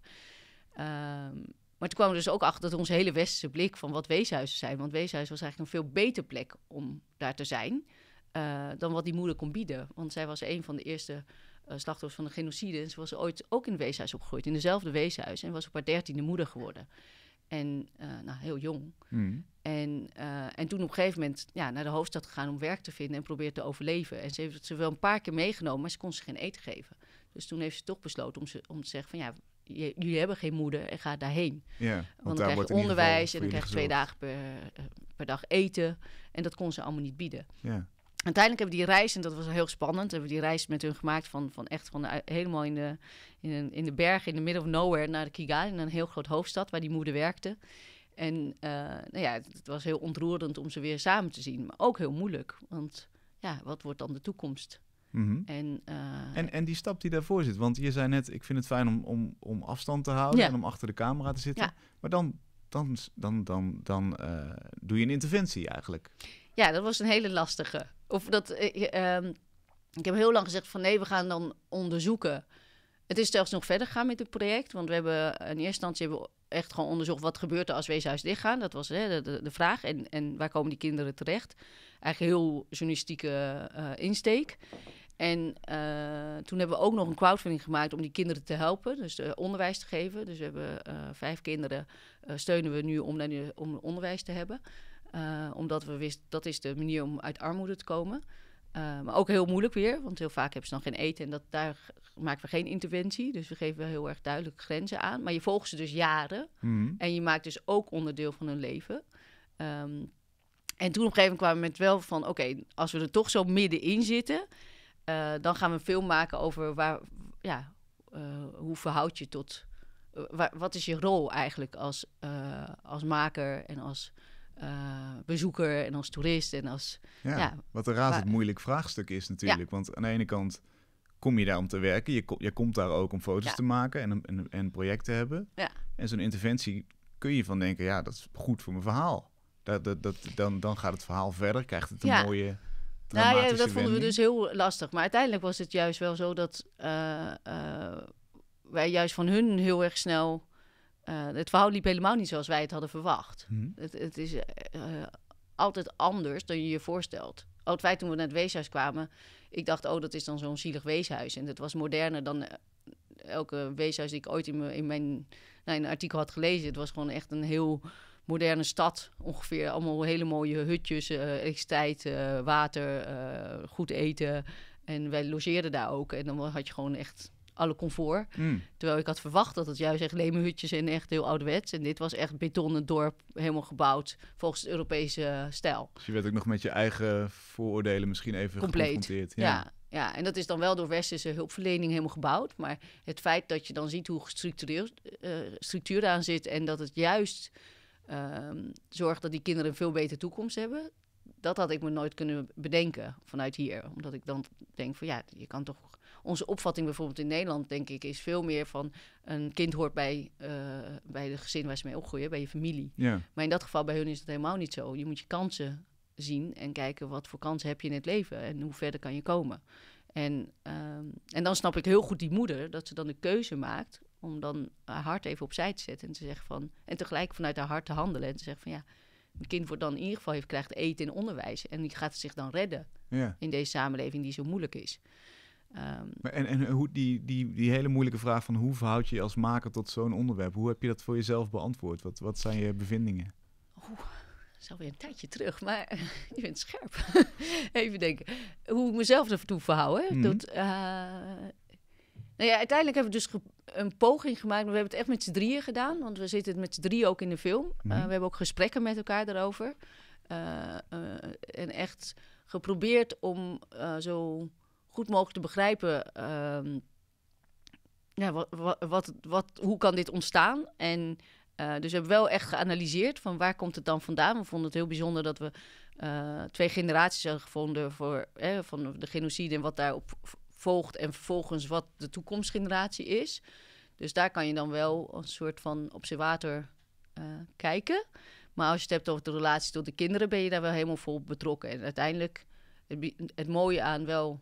Ehm, maar toen kwamen we dus ook achter dat onze hele westerse blik van wat weeshuizen zijn. Want weeshuis was eigenlijk een veel beter plek om daar te zijn eh, dan wat die moeder kon bieden. Want zij was een van de eerste eh, slachtoffers van de genocide. En ze was ooit ook in weeshuis opgegroeid, in dezelfde weeshuis. En was op haar dertiende moeder geworden. En eh, nou, heel jong. Hmm. En, eh, en toen op een gegeven moment ja, naar de hoofdstad gegaan om werk te vinden en probeert te overleven. En ze heeft ze wel een paar keer meegenomen, maar ze kon ze geen eten geven. Dus toen heeft ze toch besloten om, ze, om te zeggen van ja, jullie hebben geen moeder en ga daarheen. Ja, Want, daar dan krijg je onderwijs en dan krijg je twee dagen per, eh, per dag eten. En dat kon ze allemaal niet bieden. Ja. Uiteindelijk hebben we die reis, en dat was heel spannend, hebben we die reis met hun gemaakt van, van echt van de- helemaal in de, in, in de bergen, in de middle of nowhere, naar de Kigali, naar een heel groot hoofdstad waar die moeder werkte. En eh, nou ja, het, het was heel ontroerend om ze weer samen te zien, maar ook heel moeilijk. Want ja, wat wordt dan de toekomst? Mhm. En, eh, En, en die stap die daarvoor zit, want je zei net, ik vind het fijn om, om, om afstand te houden Ja. en om achter de camera te zitten. Ja. Maar dan, dan, dan, dan, dan eh, doe je een interventie eigenlijk. Ja, dat was een hele lastige. Of dat, eh, ehm, ik heb heel lang gezegd van nee, we gaan dan onderzoeken. Het is zelfs nog verder gegaan met het project. Want we hebben in eerste instantie hebben echt gewoon onderzocht wat gebeurt er als weeshuis dichtgaan. Dat was hè, de, de, de vraag. En, en waar komen die kinderen terecht? Eigenlijk heel journalistieke eh, insteek. En eh, toen hebben we ook nog een crowdfunding gemaakt om die kinderen te helpen. Dus eh, onderwijs te geven. Dus we hebben vijf kinderen steunen we nu om, om onderwijs te hebben. Omdat we wisten, dat is de manier om uit armoede te komen. Eh, maar ook heel moeilijk weer, want heel vaak hebben ze dan geen eten en dat, daar maken we geen interventie. Dus we geven heel erg duidelijk grenzen aan. Maar je volgt ze dus jaren Mhm. en je maakt dus ook onderdeel van hun leven. Ehm, en toen op een gegeven moment kwamen we met wel van, oké, als we er toch zo middenin zitten, eh, dan gaan we een film maken over waar, ja, eh, hoe verhoud je tot, waar- wat is je rol eigenlijk als, als maker en als eh, bezoeker en als toerist en als, Ja, Ja. wat een razend moeilijk vraagstuk is natuurlijk. Want aan de ene kant kom je daar om te werken. Je, je komt daar ook om foto's te maken en een, en, en een project te hebben. Ja. En zo'n interventie kun je van denken, ja, dat is goed voor mijn verhaal. Dat, dat, dat, dan, dan gaat het verhaal verder, krijgt het een mooie Nou ja, dat vonden we dus heel lastig. Maar uiteindelijk was het juist wel zo dat eh, eh, wij juist van hun heel erg snel. Eh, het verhaal liep helemaal niet zoals wij het hadden verwacht. Mhm. Het, het is eh, altijd anders dan je je voorstelt. Ook het feit toen we naar het weeshuis kwamen, ik dacht, oh, dat is dan zo'n zielig weeshuis. En dat was moderner dan eh, elke weeshuis die ik ooit in, mijn- in mijn nou, in een artikel had gelezen. Het was gewoon echt een heel moderne stad. Ongeveer allemaal hele mooie hutjes, eh elektriciteit, water, goed eten. En wij logeerden daar ook. En dan had je gewoon echt alle comfort. Mm. Terwijl ik had verwacht dat het juist echt lemenhutjes en echt heel ouderwets. En dit was echt betonnen dorp, helemaal gebouwd volgens Europese eh, stijl. Dus je werd ook nog met je eigen vooroordelen misschien even Compleet. geconfronteerd. Ja. ja, en dat is dan wel door westerse hulpverlening helemaal gebouwd. Maar het feit dat je dan ziet hoe gestructureerd eh, structuur aan zit... en dat het juist ehm, zorgt dat die kinderen een veel betere toekomst hebben... dat had ik me nooit kunnen bedenken vanuit hier. Omdat ik dan denk van ja, je kan toch... Onze opvatting bijvoorbeeld in Nederland, denk ik, is veel meer van... een kind hoort bij, eh, bij de gezin waar ze mee opgroeien, bij je familie. Ja. Maar in dat geval bij hun is het helemaal niet zo. Je moet je kansen zien en kijken wat voor kansen heb je in het leven en hoe verder kan je komen. En, ehm, en dan snap ik heel goed die moeder dat ze dan de keuze maakt om dan haar hart even opzij te zetten en te zeggen van en tegelijk vanuit haar hart te handelen en te zeggen van ja, een kind wordt dan in ieder geval heeft krijgt eten en onderwijs en die gaat zich dan redden ja. in deze samenleving die zo moeilijk is. Ehm, Maar en, en hoe die, die, die hele moeilijke vraag van hoe verhoud je je als maker tot zo'n onderwerp? Hoe heb je dat voor jezelf beantwoord? Wat, wat zijn je bevindingen? Dat is alweer een tijdje terug, maar <laughs> je bent scherp. <laughs> Even denken. Hoe ik mezelf ertoe verhoud. Dat, eh, nou ja, uiteindelijk hebben we dus een poging gemaakt. Maar we hebben het echt met z'n drieën gedaan. Want we zitten met z'n drieën ook in de film. Eh, Mhm. we hebben ook gesprekken met elkaar daarover. Eh, en echt geprobeerd om zo goed mogelijk te begrijpen... ehm, ja, wat, wat, wat, hoe kan dit ontstaan? En eh, dus we hebben wel echt geanalyseerd van waar komt het dan vandaan. We vonden het heel bijzonder dat we eh, twee generaties hebben gevonden voor, van de genocide en wat daarop volgt. En vervolgens wat de toekomstgeneratie is. Dus daar kan je dan wel een soort van observator eh, kijken. Maar als je het hebt over de relatie tot de kinderen, ben je daar wel helemaal vol betrokken. En uiteindelijk, het, mooie aan wel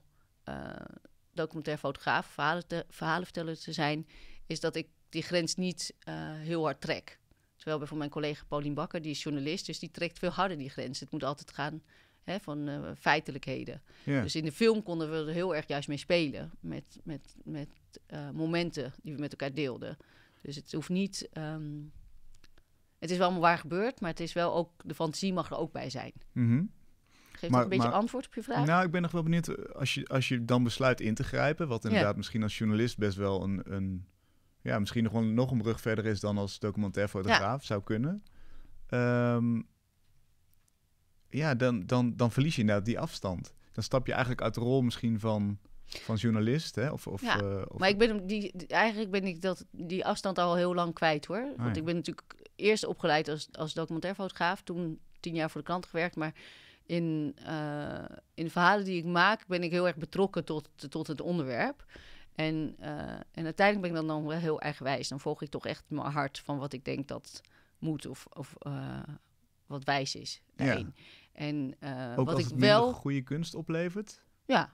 documentair fotograaf, verhalen, te, verhalenverteller te zijn, is dat ik die grens niet eh, heel hard trek. Terwijl bijvoorbeeld mijn collega Paulien Bakker, die is journalist, dus die trekt veel harder die grens. Het moet altijd gaan hè, van eh, feitelijkheden. Dus in de film konden we er heel erg juist mee spelen. Met, met, met eh, momenten die we met elkaar deelden. Dus het hoeft niet. ehm, het is wel allemaal waar gebeurd, maar het is wel ook. De fantasie mag er ook bij zijn. Mhm. Geeft Maar- een beetje maar- antwoord op je vraag? Nou, ik ben nog wel benieuwd, eh, als je, als je dan besluit in te grijpen, wat inderdaad misschien als journalist best wel een, een ja, misschien nog, wel, nog een brug verder is dan als documentairfotograaf zou kunnen. Ehm, ja, dan, dan, dan verlies je inderdaad die afstand. Dan stap je eigenlijk uit de rol misschien van, van journalist, hè? Of, of, Ja, eh, of- Maar ik ben die, eigenlijk ben ik dat, die afstand al heel lang kwijt hoor. Want Oh ja. ik ben natuurlijk eerst opgeleid als, als documentairfotograaf. Toen tien jaar voor de krant gewerkt. Maar in, eh, in verhalen die ik maak ben ik heel erg betrokken tot, tot het onderwerp. En, eh, en uiteindelijk ben ik dan, dan wel heel eigenwijs. Dan volg ik toch echt mijn hart van wat ik denk dat moet of, of eh, wat wijs is daarin. En ook wat als ik het wel... goede kunst oplevert. Ja,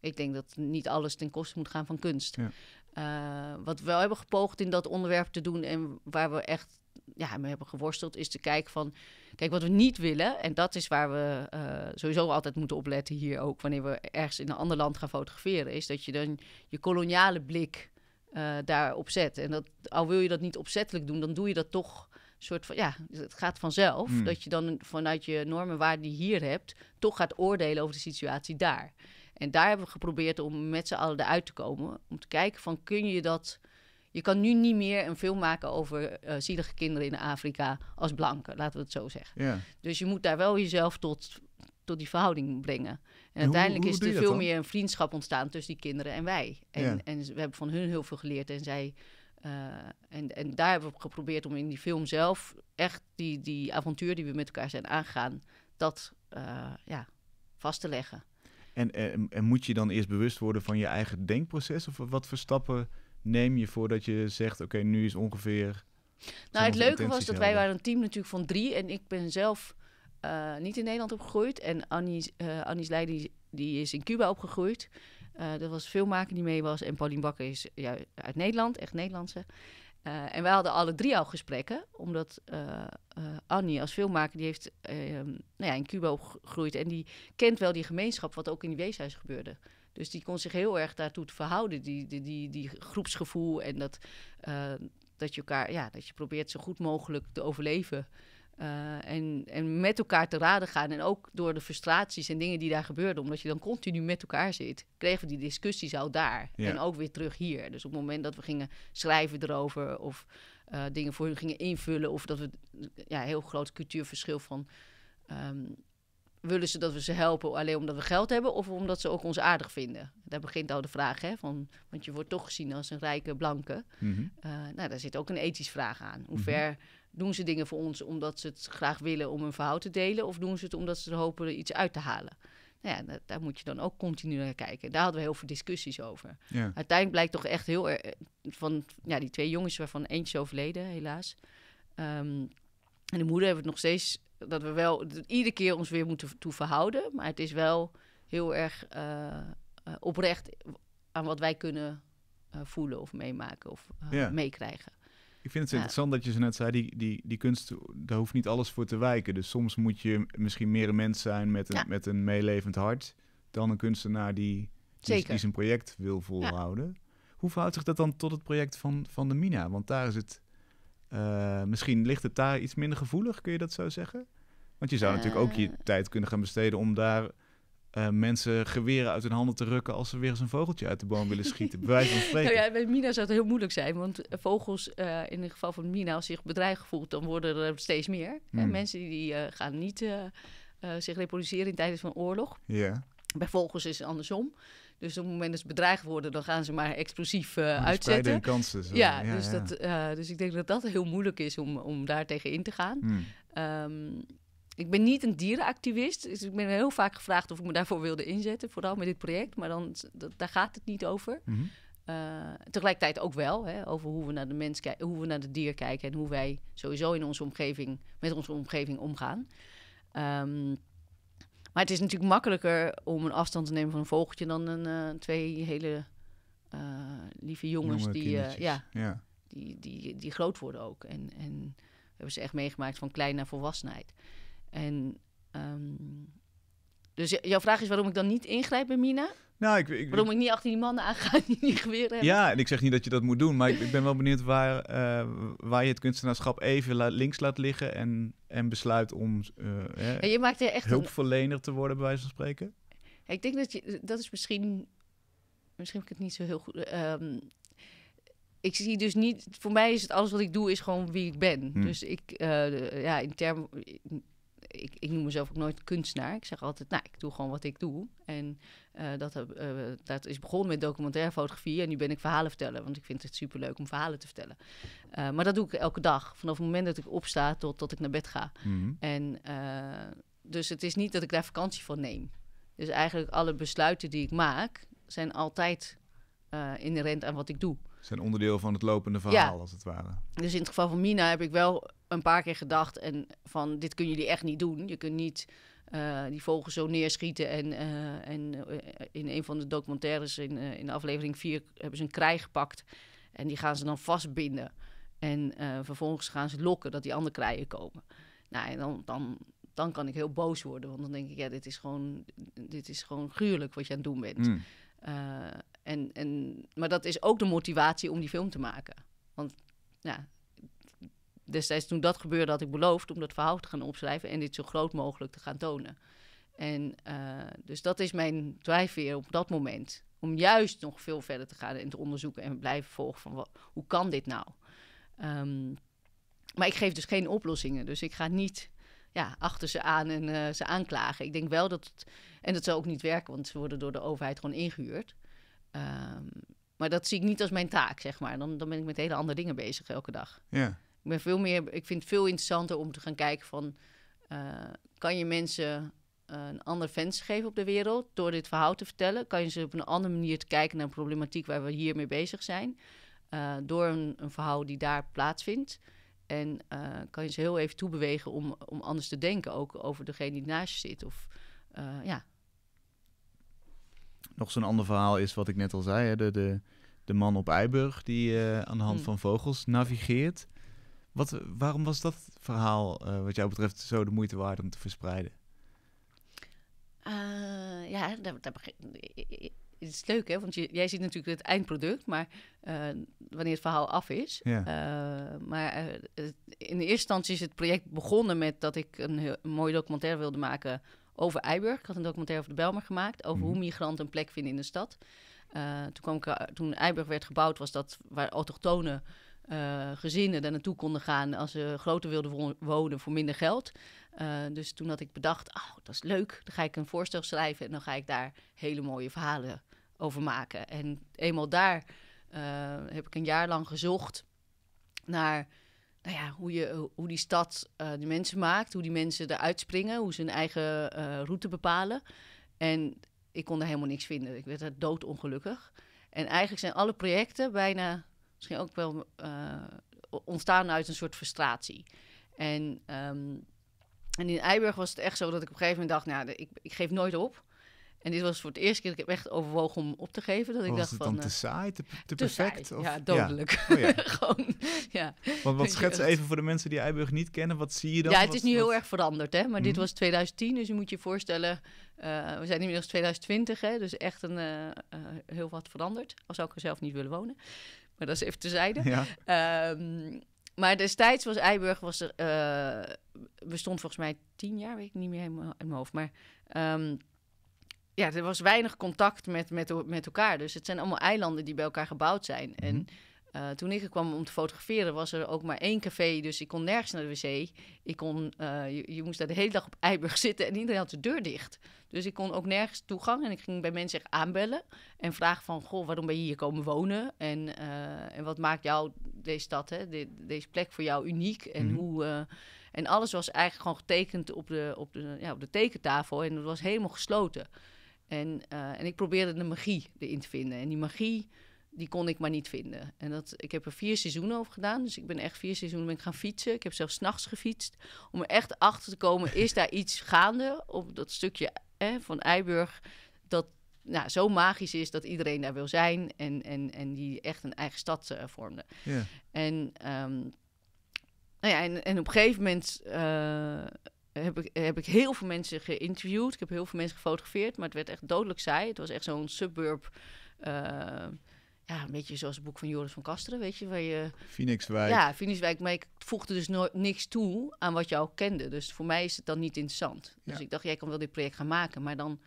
ik denk dat niet alles ten koste moet gaan van kunst. Ja. Wat we wel hebben gepoogd in dat onderwerp te doen en waar we echt ja, mee hebben geworsteld, is te kijken van, kijk, wat we niet willen, en dat is waar we eh, sowieso altijd moeten opletten hier ook, wanneer we ergens in een ander land gaan fotograferen, is dat je dan je koloniale blik eh, daarop zet. En dat, al wil je dat niet opzettelijk doen, dan doe je dat toch soort van, ja, het gaat vanzelf. Hmm. Dat je dan vanuit je normen waarden die je hier hebt, toch gaat oordelen over de situatie daar. En daar hebben we geprobeerd om met z'n allen eruit te komen. Om te kijken van, kun je dat... Je kan nu niet meer een film maken over eh, zielige kinderen in Afrika als blanke, laten we het zo zeggen. Ja. Dus je moet daar wel jezelf tot, tot die verhouding brengen. En, hoe- uiteindelijk hoe is er veel dan? meer een vriendschap ontstaan tussen die kinderen en wij. En, Ja. en we hebben van hun heel veel geleerd en zij... eh, en, en daar hebben we geprobeerd om in die film zelf echt die, die avontuur die we met elkaar zijn aangegaan, dat eh, ja, vast te leggen. En, en, en moet je dan eerst bewust worden van je eigen denkproces? Of wat voor stappen neem je voordat je zegt, oké, nu is ongeveer... Nou, het leuke was dat wij waren een team natuurlijk van drie. En ik ben zelf eh, niet in Nederland opgegroeid. En Annie, eh Annie's Leij, die, is in Cuba opgegroeid. Eh dat was filmmaker die mee was. En Paulien Bakker is ja, uit Nederland, echt Nederlandse. En wij hadden alle drie al gesprekken. Omdat Annie als filmmaker, die heeft eh, nou ja, in Cuba opgegroeid. En die kent wel die gemeenschap, wat ook in die weeshuis gebeurde. Dus die kon zich heel erg daartoe verhouden. Die, die, die, die groepsgevoel en dat, eh, dat je elkaar, ja, dat je probeert zo goed mogelijk te overleven. Eh, en, en met elkaar te raden gaan. En ook door de frustraties en dingen die daar gebeurden, omdat je dan continu met elkaar zit, kregen we die discussies al daar. Ja. En ook weer terug hier. Dus op het moment dat we gingen schrijven erover of eh, dingen voor hun gingen invullen, of dat we ja, heel groot cultuurverschil van. ehm, willen ze dat we ze helpen alleen omdat we geld hebben of omdat ze ook ons aardig vinden? Daar begint al de vraag, hè? Van, want je wordt toch gezien als een rijke blanke. Mhm. Eh, nou, daar zit ook een ethisch vraag aan. Hoe Mhm. ver doen ze dingen voor ons omdat ze het graag willen om hun verhaal te delen, of doen ze het omdat ze hopen er iets uit te halen? Nou ja, daar, daar moet je dan ook continu naar kijken. Daar hadden we heel veel discussies over. Ja. Uiteindelijk blijkt toch echt heel erg van ja, die twee jongens waarvan eentje is overleden, helaas. Ehm, en de moeder hebben het nog steeds dat we wel iedere keer ons weer moeten toe verhouden, maar het is wel heel erg eh, eh, oprecht aan wat wij kunnen eh, voelen of meemaken of Ja. meekrijgen. Ik vind het interessant dat je zo net zei, die, die, die kunst, daar hoeft niet alles voor te wijken. Dus soms moet je misschien meer een mens zijn met een, met een meelevend hart dan een kunstenaar die, die, die zijn project wil volhouden. Hoe verhoudt zich dat dan tot het project van, van de Mina? Want daar is het, eh, misschien ligt het daar iets minder gevoelig, kun je dat zo zeggen? Want je zou natuurlijk ook je Eh. tijd kunnen gaan besteden om daar eh, mensen geweren uit hun handen te rukken als ze weer eens een vogeltje uit de boom willen schieten. Bij wijze van spreken. <laughs> Nou ja, bij Mina zou het heel moeilijk zijn, want vogels, in het geval van Mina, als zich bedreigd voelt, dan worden er steeds meer. Hè? Hmm. Mensen die gaan niet zich reproduceren in tijdens van oorlog. Ja. Bij vogels is het andersom. Dus op het moment dat ze bedreigd worden, dan gaan ze maar explosief eh, spreiden uitzetten. kansen. Zo. Ja, dus, Dat, eh, dus ik denk dat dat heel moeilijk is om, om daar tegen in te gaan. Hmm. Ehm, ik ben niet een dierenactivist, dus ik ben heel vaak gevraagd of ik me daarvoor wilde inzetten, vooral met dit project, maar dan, dat, daar gaat het niet over. Mhm. Uh, tegelijkertijd ook wel hè, over hoe we naar de mens kijken, hoe we naar de dier kijken en hoe wij sowieso in onze omgeving met onze omgeving omgaan. Um, maar het is natuurlijk makkelijker om een afstand te nemen van een vogeltje dan een, uh, twee hele uh, lieve jongens die, ja, ja, Die, die, die groot worden ook. En, en we hebben ze echt meegemaakt van klein naar volwassenheid. En um, dus jouw vraag is waarom ik dan niet ingrijp bij Mina? Nou, ik, ik, Waarom ik niet achter die mannen aanga die niet geweren hebben. Ja, en ik zeg niet dat je dat moet doen, maar ik, ik ben wel benieuwd waar, uh, waar je het kunstenaarschap even links laat liggen en, en besluit om uh, je maakt er echt hulpverlener te worden, bij wijze van spreken. ik denk dat je, dat is misschien, misschien heb ik het niet zo heel goed. Um, ik zie dus niet, voor mij is het alles wat ik doe, is gewoon wie ik ben. Hm. Dus ik, uh, ja, in termen ik, ik noem mezelf ook nooit kunstenaar. Ik zeg altijd, nou, ik doe gewoon wat ik doe. En uh, dat, uh, dat is begonnen met documentaire fotografie. En nu ben ik verhalen vertellen, want ik vind het superleuk om verhalen te vertellen. Uh, maar dat doe ik elke dag. Vanaf het moment dat ik opsta tot, tot ik naar bed ga. Mm En dus het is niet dat ik daar vakantie van neem. Dus eigenlijk alle besluiten die ik maak, zijn altijd inherent aan wat ik doe zijn onderdeel van het lopende verhaal, als het ware. Dus in het geval van Mina heb ik wel een paar keer gedacht en van dit kunnen jullie echt niet doen. Je kunt niet uh, die vogels zo neerschieten en, uh, en uh, in een van de documentaires in, in de aflevering 4 hebben ze een krij gepakt en die gaan ze dan vastbinden. En vervolgens gaan ze lokken dat die andere krijen komen. Nou, en dan, dan, dan kan ik heel boos worden, want dan denk ik, ja, dit is gewoon, dit is gewoon gruwelijk wat je aan het doen bent. Mm. En, en, maar dat is ook de motivatie om die film te maken. Want ja, destijds toen dat gebeurde had ik beloofd om dat verhaal te gaan opschrijven en dit zo groot mogelijk te gaan tonen. En uh, dus dat is mijn drijfveer op dat moment. Om juist nog veel verder te gaan en te onderzoeken en blijven volgen van wat, hoe kan dit nou? Um, maar ik geef dus geen oplossingen. Dus ik ga niet ja, achter ze aan en uh, ze aanklagen. Ik denk wel dat het, en dat zou ook niet werken, want ze worden door de overheid gewoon ingehuurd. Um, maar dat zie ik niet als mijn taak, zeg maar. Dan, dan ben ik met hele andere dingen bezig elke dag. Ja. Ik ben veel meer, ik vind het veel interessanter om te gaan kijken van, uh, kan je mensen uh, een ander venster geven op de wereld door dit verhaal te vertellen? Kan je ze op een andere manier te kijken naar een problematiek waar we hiermee bezig zijn, uh, door een, een, verhaal die daar plaatsvindt? En kan je ze heel even toebewegen om, om anders te denken, ook over degene die naast je zit. Of ja, nog zo'n ander verhaal is wat ik net al zei. Hè, de, de, de man op Eiburg die uh, aan de hand hmm. van vogels navigeert. Wat, waarom was dat verhaal uh, wat jou betreft zo de moeite waard om te verspreiden? Uh, ja, dat, dat, het is leuk hè, want je, jij ziet natuurlijk het eindproduct, maar wanneer het verhaal af is. Ja. maar in de eerste instantie is het project begonnen met dat ik een, heel, een mooie documentaire wilde maken over Eiburg. Ik had een documentaire over de Belmer gemaakt, over hoe mhm. migranten een plek vinden in de stad. Uh, toen, kwam ik, eh, toen Eiburg werd gebouwd, was dat waar autochtone uh, gezinnen daar naartoe konden gaan als ze groter wilden wonen voor minder geld. dus toen had ik bedacht, oh, dat is leuk, dan ga ik een voorstel schrijven en dan ga ik daar hele mooie verhalen over maken. En eenmaal daar heb ik een jaar lang gezocht naar nou ja, hoe, je, hoe die stad uh, de mensen maakt, hoe die mensen eruit springen, hoe ze hun eigen uh, route bepalen. En ik kon er helemaal niks vinden. Ik werd er doodongelukkig. En eigenlijk zijn alle projecten bijna, misschien ook wel, ontstaan uit een soort frustratie. En, um, en in Eiburg was het echt zo dat ik op een gegeven moment dacht, nou, ik, ik geef nooit op. En dit was voor het eerste keer dat ik heb echt overwogen om op te geven. Dat ik was dacht het van, dan te saai, te, te, perfect? of? Ja, dodelijk. Ja. Oh, ja. <laughs> Gewoon, ja. Want wat schets even voor de mensen die Eiburg niet kennen, wat zie je dan? Ja, het is nu heel erg veranderd, hè. Maar dit mhm. was 2010, dus je moet je voorstellen... Uh, we zijn inmiddels 2020, hè, dus echt een, uh, uh, heel wat veranderd. Al zou ik er zelf niet willen wonen. Maar dat is even tezijde. Ja. Um, maar destijds was Eiburg, was er, bestond volgens mij tien jaar, weet ik niet meer helemaal in mijn hoofd. Maar... Um, ja, er was weinig contact met, met, met elkaar. Dus het zijn allemaal eilanden die bij elkaar gebouwd zijn. En mhm. uh, toen ik er kwam om te fotograferen, was er ook maar één café. Dus ik kon nergens naar de wc. Ik kon, uh, je, je, moest daar de hele dag op Eiburg <laughs> zitten en iedereen had de deur dicht. Dus ik kon ook nergens toegang. En ik ging bij mensen echt aanbellen en vragen van... Goh, waarom ben je hier komen wonen? En, uh, en wat maakt jou deze stad, hè, de, deze plek voor jou uniek? En mm hoe... en alles was eigenlijk gewoon getekend op de, op de, ja, op de tekentafel. En het was helemaal gesloten. En, uh, en ik probeerde de magie erin te vinden. En die magie, die kon ik maar niet vinden. En dat, ik heb er vier seizoenen over gedaan. Dus ik ben echt vier seizoenen ben ik gaan fietsen. Ik heb zelfs nachts gefietst. Om er echt achter te komen, is daar <laughs> iets gaande op dat stukje van Eiburg. Dat nou, zo magisch is dat iedereen daar wil zijn. En, en, en die echt een eigen stad uh, vormde. En, ehm, nou ja, en, en op een gegeven moment uh, heb, ik, heb ik heel veel mensen geïnterviewd. Ik heb heel veel mensen gefotografeerd. Maar het werd echt dodelijk saai. Het was echt zo'n suburb... Uh, ja, een beetje zoals het boek van Joris van Kasteren, weet je, waar je... Phoenixwijk. Ja, Phoenixwijk, maar ik voegde dus nooit niks toe aan wat je al kende. Dus voor mij is het dan niet interessant. Dus ik dacht, jij kan wel dit project gaan maken, maar dan,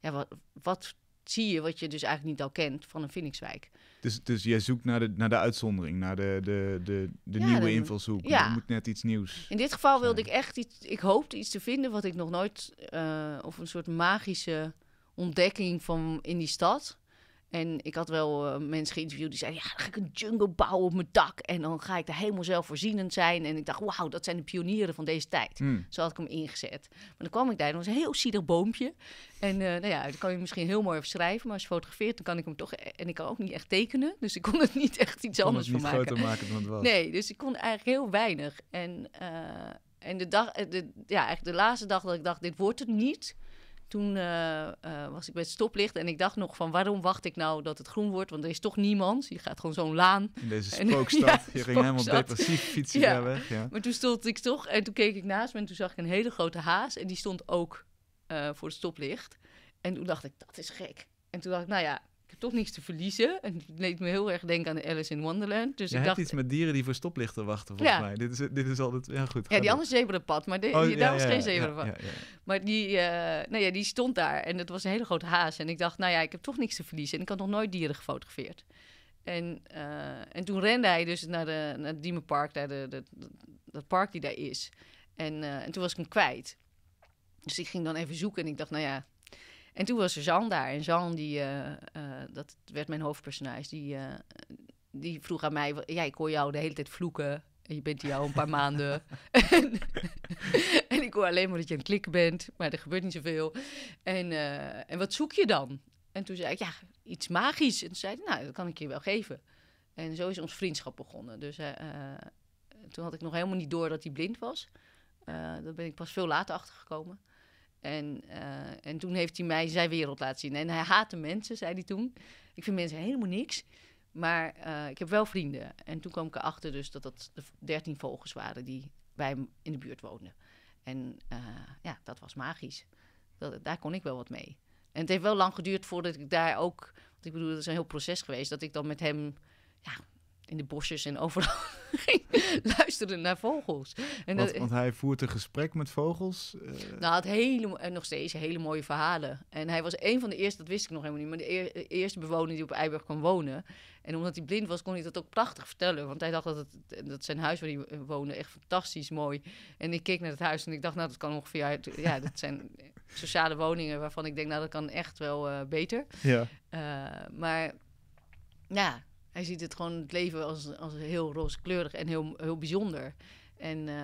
ja, wat, wat zie je wat je dus eigenlijk niet al kent van een Phoenixwijk? Dus, dus jij zoekt naar de, naar de uitzondering, naar de, de, de, de nieuwe de, invalshoek. Ja. Er moet net iets nieuws In dit geval wilde ik echt iets, ik hoopte iets te vinden wat ik nog nooit, uh, of een soort magische ontdekking van in die stad. En ik had wel uh, mensen geïnterviewd die zeiden: Ja, dan ga ik een jungle bouwen op mijn dak. En dan ga ik er helemaal zelfvoorzienend zijn. En ik dacht: Wauw, dat zijn de pionieren van deze tijd. Mm. Zo had ik hem ingezet. Maar dan kwam ik daar, en was een heel zielig boompje. En uh, nou ja, dat kan je misschien heel mooi schrijven. Maar als je fotografeert, dan kan ik hem toch. E-, en ik kan ook niet echt tekenen. Dus ik kon het niet echt iets anders van maken. groter maken dan het was. Nee, dus ik kon eigenlijk heel weinig. En, uh, en de, dag, de, ja, eigenlijk de laatste dag dat ik dacht: Dit wordt het niet toen uh, uh, was ik bij het stoplicht en ik dacht nog van waarom wacht ik nou dat het groen wordt? Want er is toch niemand. Je gaat gewoon zo'n laan. In deze <laughs> spookstad. En, ja, je ging helemaal depressief fietsen <laughs> ja. weg. Ja. Maar toen stond ik toch en toen keek ik naast me en toen zag ik een hele grote haas. En die stond ook uh, voor het stoplicht. En toen dacht ik, dat is gek. En toen dacht ik, nou ja, toch niks te verliezen. En het deed me heel erg denken aan Alice in Wonderland. Dus je ik hebt dacht, iets met dieren die voor stoplichten wachten, volgens ja. mij. Dit is, dit is altijd... Ja, goed. Ja, die andere zebrapad, maar de, oh, ja, daar was geen zebrapad. Maar die, uh, nou ja, die stond daar en het was een hele grote haas. En ik dacht, nou ja, ik heb toch niks te verliezen. En ik had nog nooit dieren gefotografeerd. En, uh, en toen rende hij dus naar, de, naar het Diemenpark, naar de, de, de, dat park die daar is. En, uh, en toen was ik hem kwijt. Dus ik ging dan even zoeken en ik dacht, nou ja, en toen was Jean daar. En Jean, die, uh, uh, dat werd mijn hoofdpersonage, die, uh, die vroeg aan mij... Ja, ik hoor jou de hele tijd vloeken. En je bent hier al een paar maanden. <laughs> en, ik hoor alleen maar dat je het klikken bent. Maar er gebeurt niet zoveel. En, en wat zoek je dan? En toen zei ik, ja, iets magisch. En toen zei hij, nou, dat kan ik je wel geven. En zo is ons vriendschap begonnen. Dus toen had ik nog helemaal niet door dat hij blind was. daar ben ik pas veel later achter gekomen. En, uh, en toen heeft hij mij zijn wereld laten zien. En hij haatte mensen, zei hij toen. Ik vind mensen helemaal niks. Maar uh, ik heb wel vrienden. En toen kwam ik erachter dus dat dat de dertien vogels waren die bij hem in de buurt woonden. En uh, ja, dat was magisch. Dat, daar kon ik wel wat mee. En het heeft wel lang geduurd voordat ik daar ook... Want ik bedoel, het is een heel proces geweest... dat ik dan met hem... Ja, in de bosjes en overal <laughs> ging luisteren naar vogels. En want, dat, want hij voert een gesprek met vogels? Uh... Nou, het hele, en nog steeds hele mooie verhalen. En hij was een van de eerste, dat wist ik nog helemaal niet, maar de eer, eerste bewoner die op Eiburg kwam wonen. En omdat hij blind was, kon hij dat ook prachtig vertellen. Want hij dacht dat, het, dat zijn huis waar hij woonde echt fantastisch mooi. En ik keek naar het huis en ik dacht, nou, dat kan ongeveer uit... Ja, dat zijn sociale woningen waarvan ik denk, nou, dat kan echt wel uh, beter. Ja. Uh, maar ja, hij ziet het gewoon het leven als, als heel rooskleurig en heel, heel bijzonder. En, uh,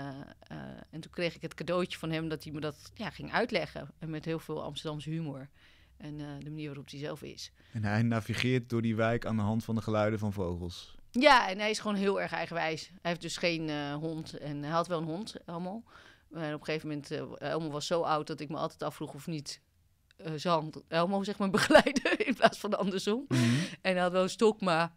uh, en toen kreeg ik het cadeautje van hem dat hij me dat ja, ging uitleggen. En met heel veel Amsterdamse humor. En uh, de manier waarop hij zelf is. En hij navigeert door die wijk aan de hand van de geluiden van vogels. Ja, en hij is gewoon heel erg eigenwijs. Hij heeft dus geen hond. En hij had wel een hond, Elmo. Maar op een gegeven moment, Elmo was zo oud dat ik me altijd afvroeg of niet Jean Elmo zeg maar <laughs> begeleiden in plaats van andersom. Mm-hmm. En hij had wel een stok, maar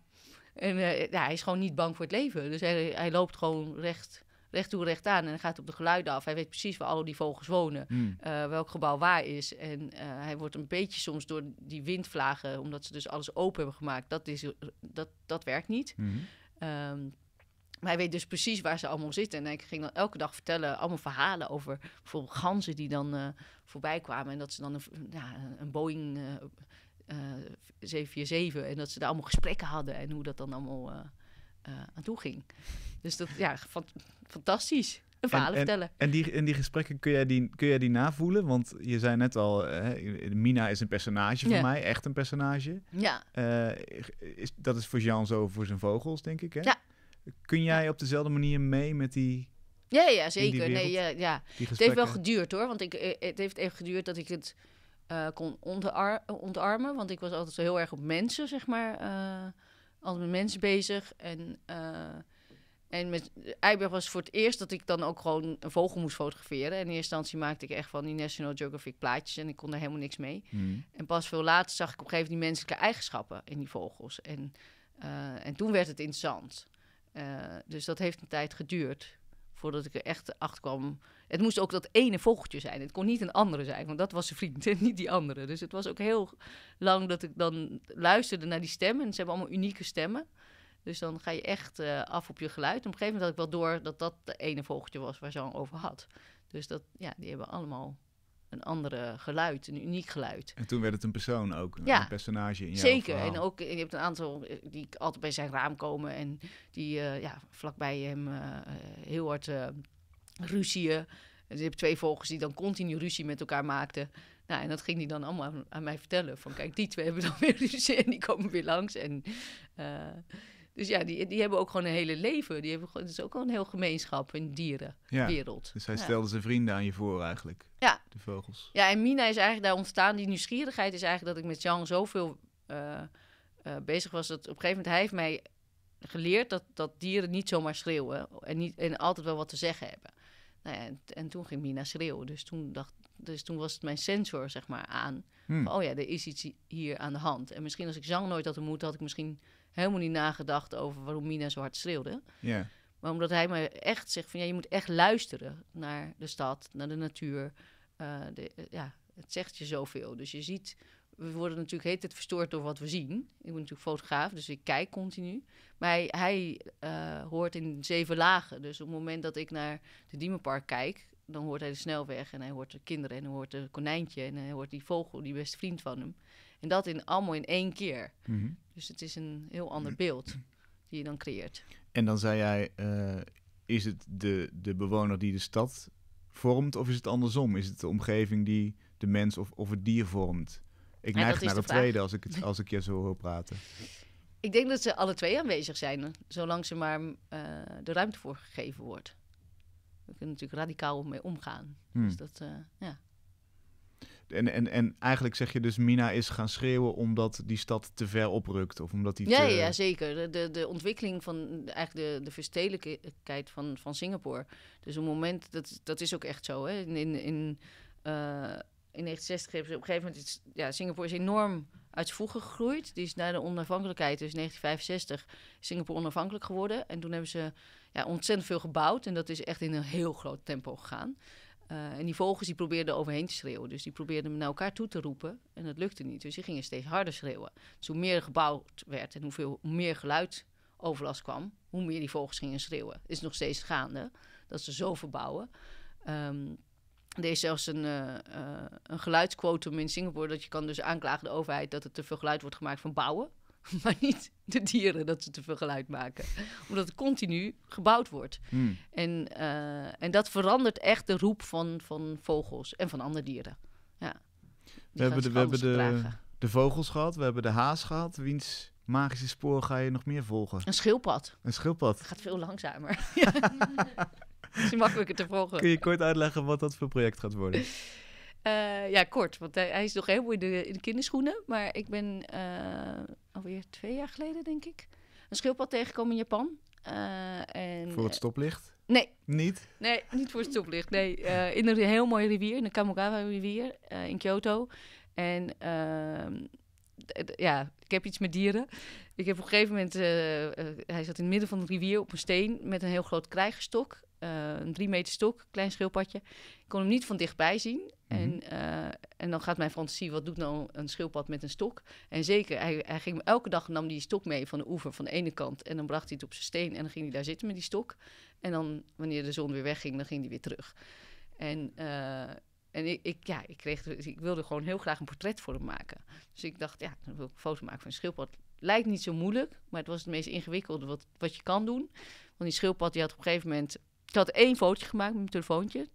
en uh, ja, hij is gewoon niet bang voor het leven. Dus hij, hij loopt gewoon recht, recht toe, recht aan. En hij gaat op de geluiden af. Hij weet precies waar al die vogels wonen. Mm. Uh, welk gebouw waar is. En uh, hij wordt een beetje soms door die windvlagen... omdat ze dus alles open hebben gemaakt. Dat, is, dat, dat werkt niet. Mm. Um, maar hij weet dus precies waar ze allemaal zitten. En hij ging dan elke dag vertellen, allemaal verhalen over bijvoorbeeld ganzen die dan uh, voorbij kwamen. En dat ze dan een, ja, een Boeing 747 en dat ze daar allemaal gesprekken hadden. En hoe dat dan allemaal uh, aan toe ging. Dus dat, ja, fant fantastisch. Een verhaal en, vertellen. En die, en die gesprekken, kun jij die, kun jij die navoelen? Want je zei net al, hè, Mina is een personage voor Ja. mij, echt een personage. Ja, Eh, is, dat is voor Jean zo voor zijn vogels, denk ik, hè? Ja. Kun jij op dezelfde manier mee met die, ja, ja die zeker. Nee, ja, ja. Het heeft wel geduurd hoor, want ik, eh, het heeft even geduurd dat ik het eh, kon ontar ontarmen. Want ik was altijd zo heel erg op mensen, zeg maar, eh, altijd met mensen bezig. En, uh, en met Eiberg was voor het eerst dat ik dan ook gewoon een vogel moest fotograferen. En in eerste instantie maakte ik echt van die National Geographic plaatjes en ik kon er helemaal niks mee. Hmm. En pas veel later zag ik op een gegeven moment die menselijke eigenschappen in die vogels. En, uh, en toen werd het interessant. Uh, dus dat heeft een tijd geduurd voordat ik er echt achter kwam. Het moest ook dat ene vogeltje zijn. Het kon niet een andere zijn, want dat was zijn vriend en niet die andere. Dus het was ook heel lang dat ik dan luisterde naar die stemmen. En ze hebben allemaal unieke stemmen. Dus dan ga je echt uh, af op je geluid. En op een gegeven moment had ik wel door dat dat de ene vogeltje was waar Jean over had. Dus dat, ja, die hebben allemaal een andere geluid, een uniek geluid. En toen werd het een persoon ook, Ja. een personage in jouw Zeker. verhaal. En ook, je hebt een aantal eh, die altijd bij zijn raam komen en die eh, ja, vlakbij hem eh, eh, heel hard eh ruzieën. En je hebt twee vogels die dan continu ruzie met elkaar maakten. Nou, en dat ging hij dan allemaal aan, aan mij vertellen. Van kijk, die twee hebben dan <laughs> weer ruzie en die komen weer langs. En, eh, dus ja, die, die hebben ook gewoon een hele leven. Die hebben, gewoon- het is ook wel een heel gemeenschap in dierenwereld. ja. Dus hij Ja. stelde zijn vrienden aan je voor eigenlijk, Ja. de vogels. Ja, en Mina is eigenlijk daar ontstaan. Die nieuwsgierigheid is eigenlijk dat ik met Jean zoveel eh, eh, bezig was. Dat op een gegeven moment hij heeft mij geleerd dat, dat dieren niet zomaar schreeuwen. En, niet, en altijd wel wat te zeggen hebben. Nou ja, en, en toen ging Mina schreeuwen. Dus toen, dacht, dus toen was het mijn sensor zeg maar aan. Hmm. Van, oh ja, er is iets hier aan de hand. En misschien als ik Jean nooit had ontmoet, had ik misschien helemaal niet nagedacht over waarom Mina zo hard schreeuwde. Maar omdat hij me echt zegt van ja, je moet echt luisteren naar de stad, naar de natuur. Eh, de, eh, ja, het zegt je zoveel. Dus je ziet, we worden natuurlijk heet het verstoord door wat we zien. Ik ben natuurlijk fotograaf, dus ik kijk continu. Maar hij, hij eh, hoort in zeven lagen. Dus op het moment dat ik naar de Diemenpark kijk, dan hoort hij de snelweg en hij hoort de kinderen en hij hoort de konijntje en hij hoort die vogel, die beste vriend van hem. En dat in, allemaal in één keer. Mhm. Dus het is een heel ander beeld die je dan creëert. En dan zei jij, eh, is het de, de bewoner die de stad vormt of is het andersom? Is het de omgeving die de mens of, of het dier vormt? Ik Ja, neig naar vraag. tweede als ik, het, <laughs> als ik je zo hoor praten. Ik denk dat ze alle twee aanwezig zijn, zolang ze maar eh, de ruimte voor gegeven wordt. We kunnen natuurlijk radicaal mee omgaan. Hmm. Dus dat, eh, ja. En, en, en eigenlijk zeg je dus, Mina is gaan schreeuwen omdat die stad te ver oprukt. Of omdat die Ja, te... ja, zeker. De, de, ontwikkeling van eigenlijk de, de verstedelijkheid van, van Singapore. Dus op het moment, dat, dat is ook echt zo. Hè? In, in, in, eh, in 1960 hebben ze op een gegeven moment... Ja, Singapore is enorm uit zijn voegen gegroeid. Die is na de onafhankelijkheid, dus 1965, is Singapore onafhankelijk geworden. En toen hebben ze ja, ontzettend veel gebouwd. En dat is echt in een heel groot tempo gegaan. Eh, en die vogels die probeerden overheen te schreeuwen. Dus die probeerden naar elkaar toe te roepen. En dat lukte niet. Dus die gingen steeds harder schreeuwen. Dus hoe meer er gebouwd werd en hoeveel hoe meer geluidoverlast kwam, hoe meer die vogels gingen schreeuwen. Het is nog steeds gaande dat ze zo verbouwen. Ehm, er is zelfs een, eh, eh, een geluidsquotum in Singapore dat je kan dus aanklagen de overheid dat er te veel geluid wordt gemaakt van bouwen. <laughs> Maar niet de dieren dat ze te veel geluid maken. Omdat het continu gebouwd wordt. Hmm. En, eh, en dat verandert echt de roep van, van vogels en van andere dieren. Ja. We hebben, de, we hebben de, de vogels gehad, we hebben de haas gehad. Wiens magische spoor ga je nog meer volgen? Een schildpad. Een schildpad. Het gaat veel langzamer. <laughs> <laughs> Het <laughs> is makkelijker te volgen. Kun je kort uitleggen wat dat voor project gaat worden? <laughs> Eh, ja, kort, want hij, hij is nog helemaal in de, in de kinderschoenen. Maar ik ben eh, alweer twee jaar geleden, denk ik, een schildpad tegengekomen in Japan. Eh, en, Voor het stoplicht? Nee, Niet? Nee, niet voor het stoplicht. Nee, eh, in een heel mooie rivier, in de Kamogawa-rivier eh, in Kyoto. En ehm, ja, ik heb iets met dieren. Ik heb op een gegeven moment, hij zat in het midden van de rivier op een steen met een heel groot krijgerstok. Eh, een drie meter stok, klein schildpadje. Ik kon hem niet van dichtbij zien. Mhm. En, eh, en dan gaat mijn fantasie, wat doet nou een schildpad met een stok? En zeker, hij, hij ging elke dag nam die stok mee van de oever van de ene kant. En dan bracht hij het op zijn steen en dan ging hij daar zitten met die stok. En dan, wanneer de zon weer wegging, dan ging hij weer terug. En, eh, en ik, ik, ja, ik, kreeg, ik wilde gewoon heel graag een portret voor hem maken. Dus ik dacht, ja, dan wil ik een foto maken van een schildpad. Lijkt niet zo moeilijk, maar het was het meest ingewikkelde wat, wat je kan doen. Want die schildpad, die had op een gegeven moment... Ik had één fotootje gemaakt met mijn telefoontje.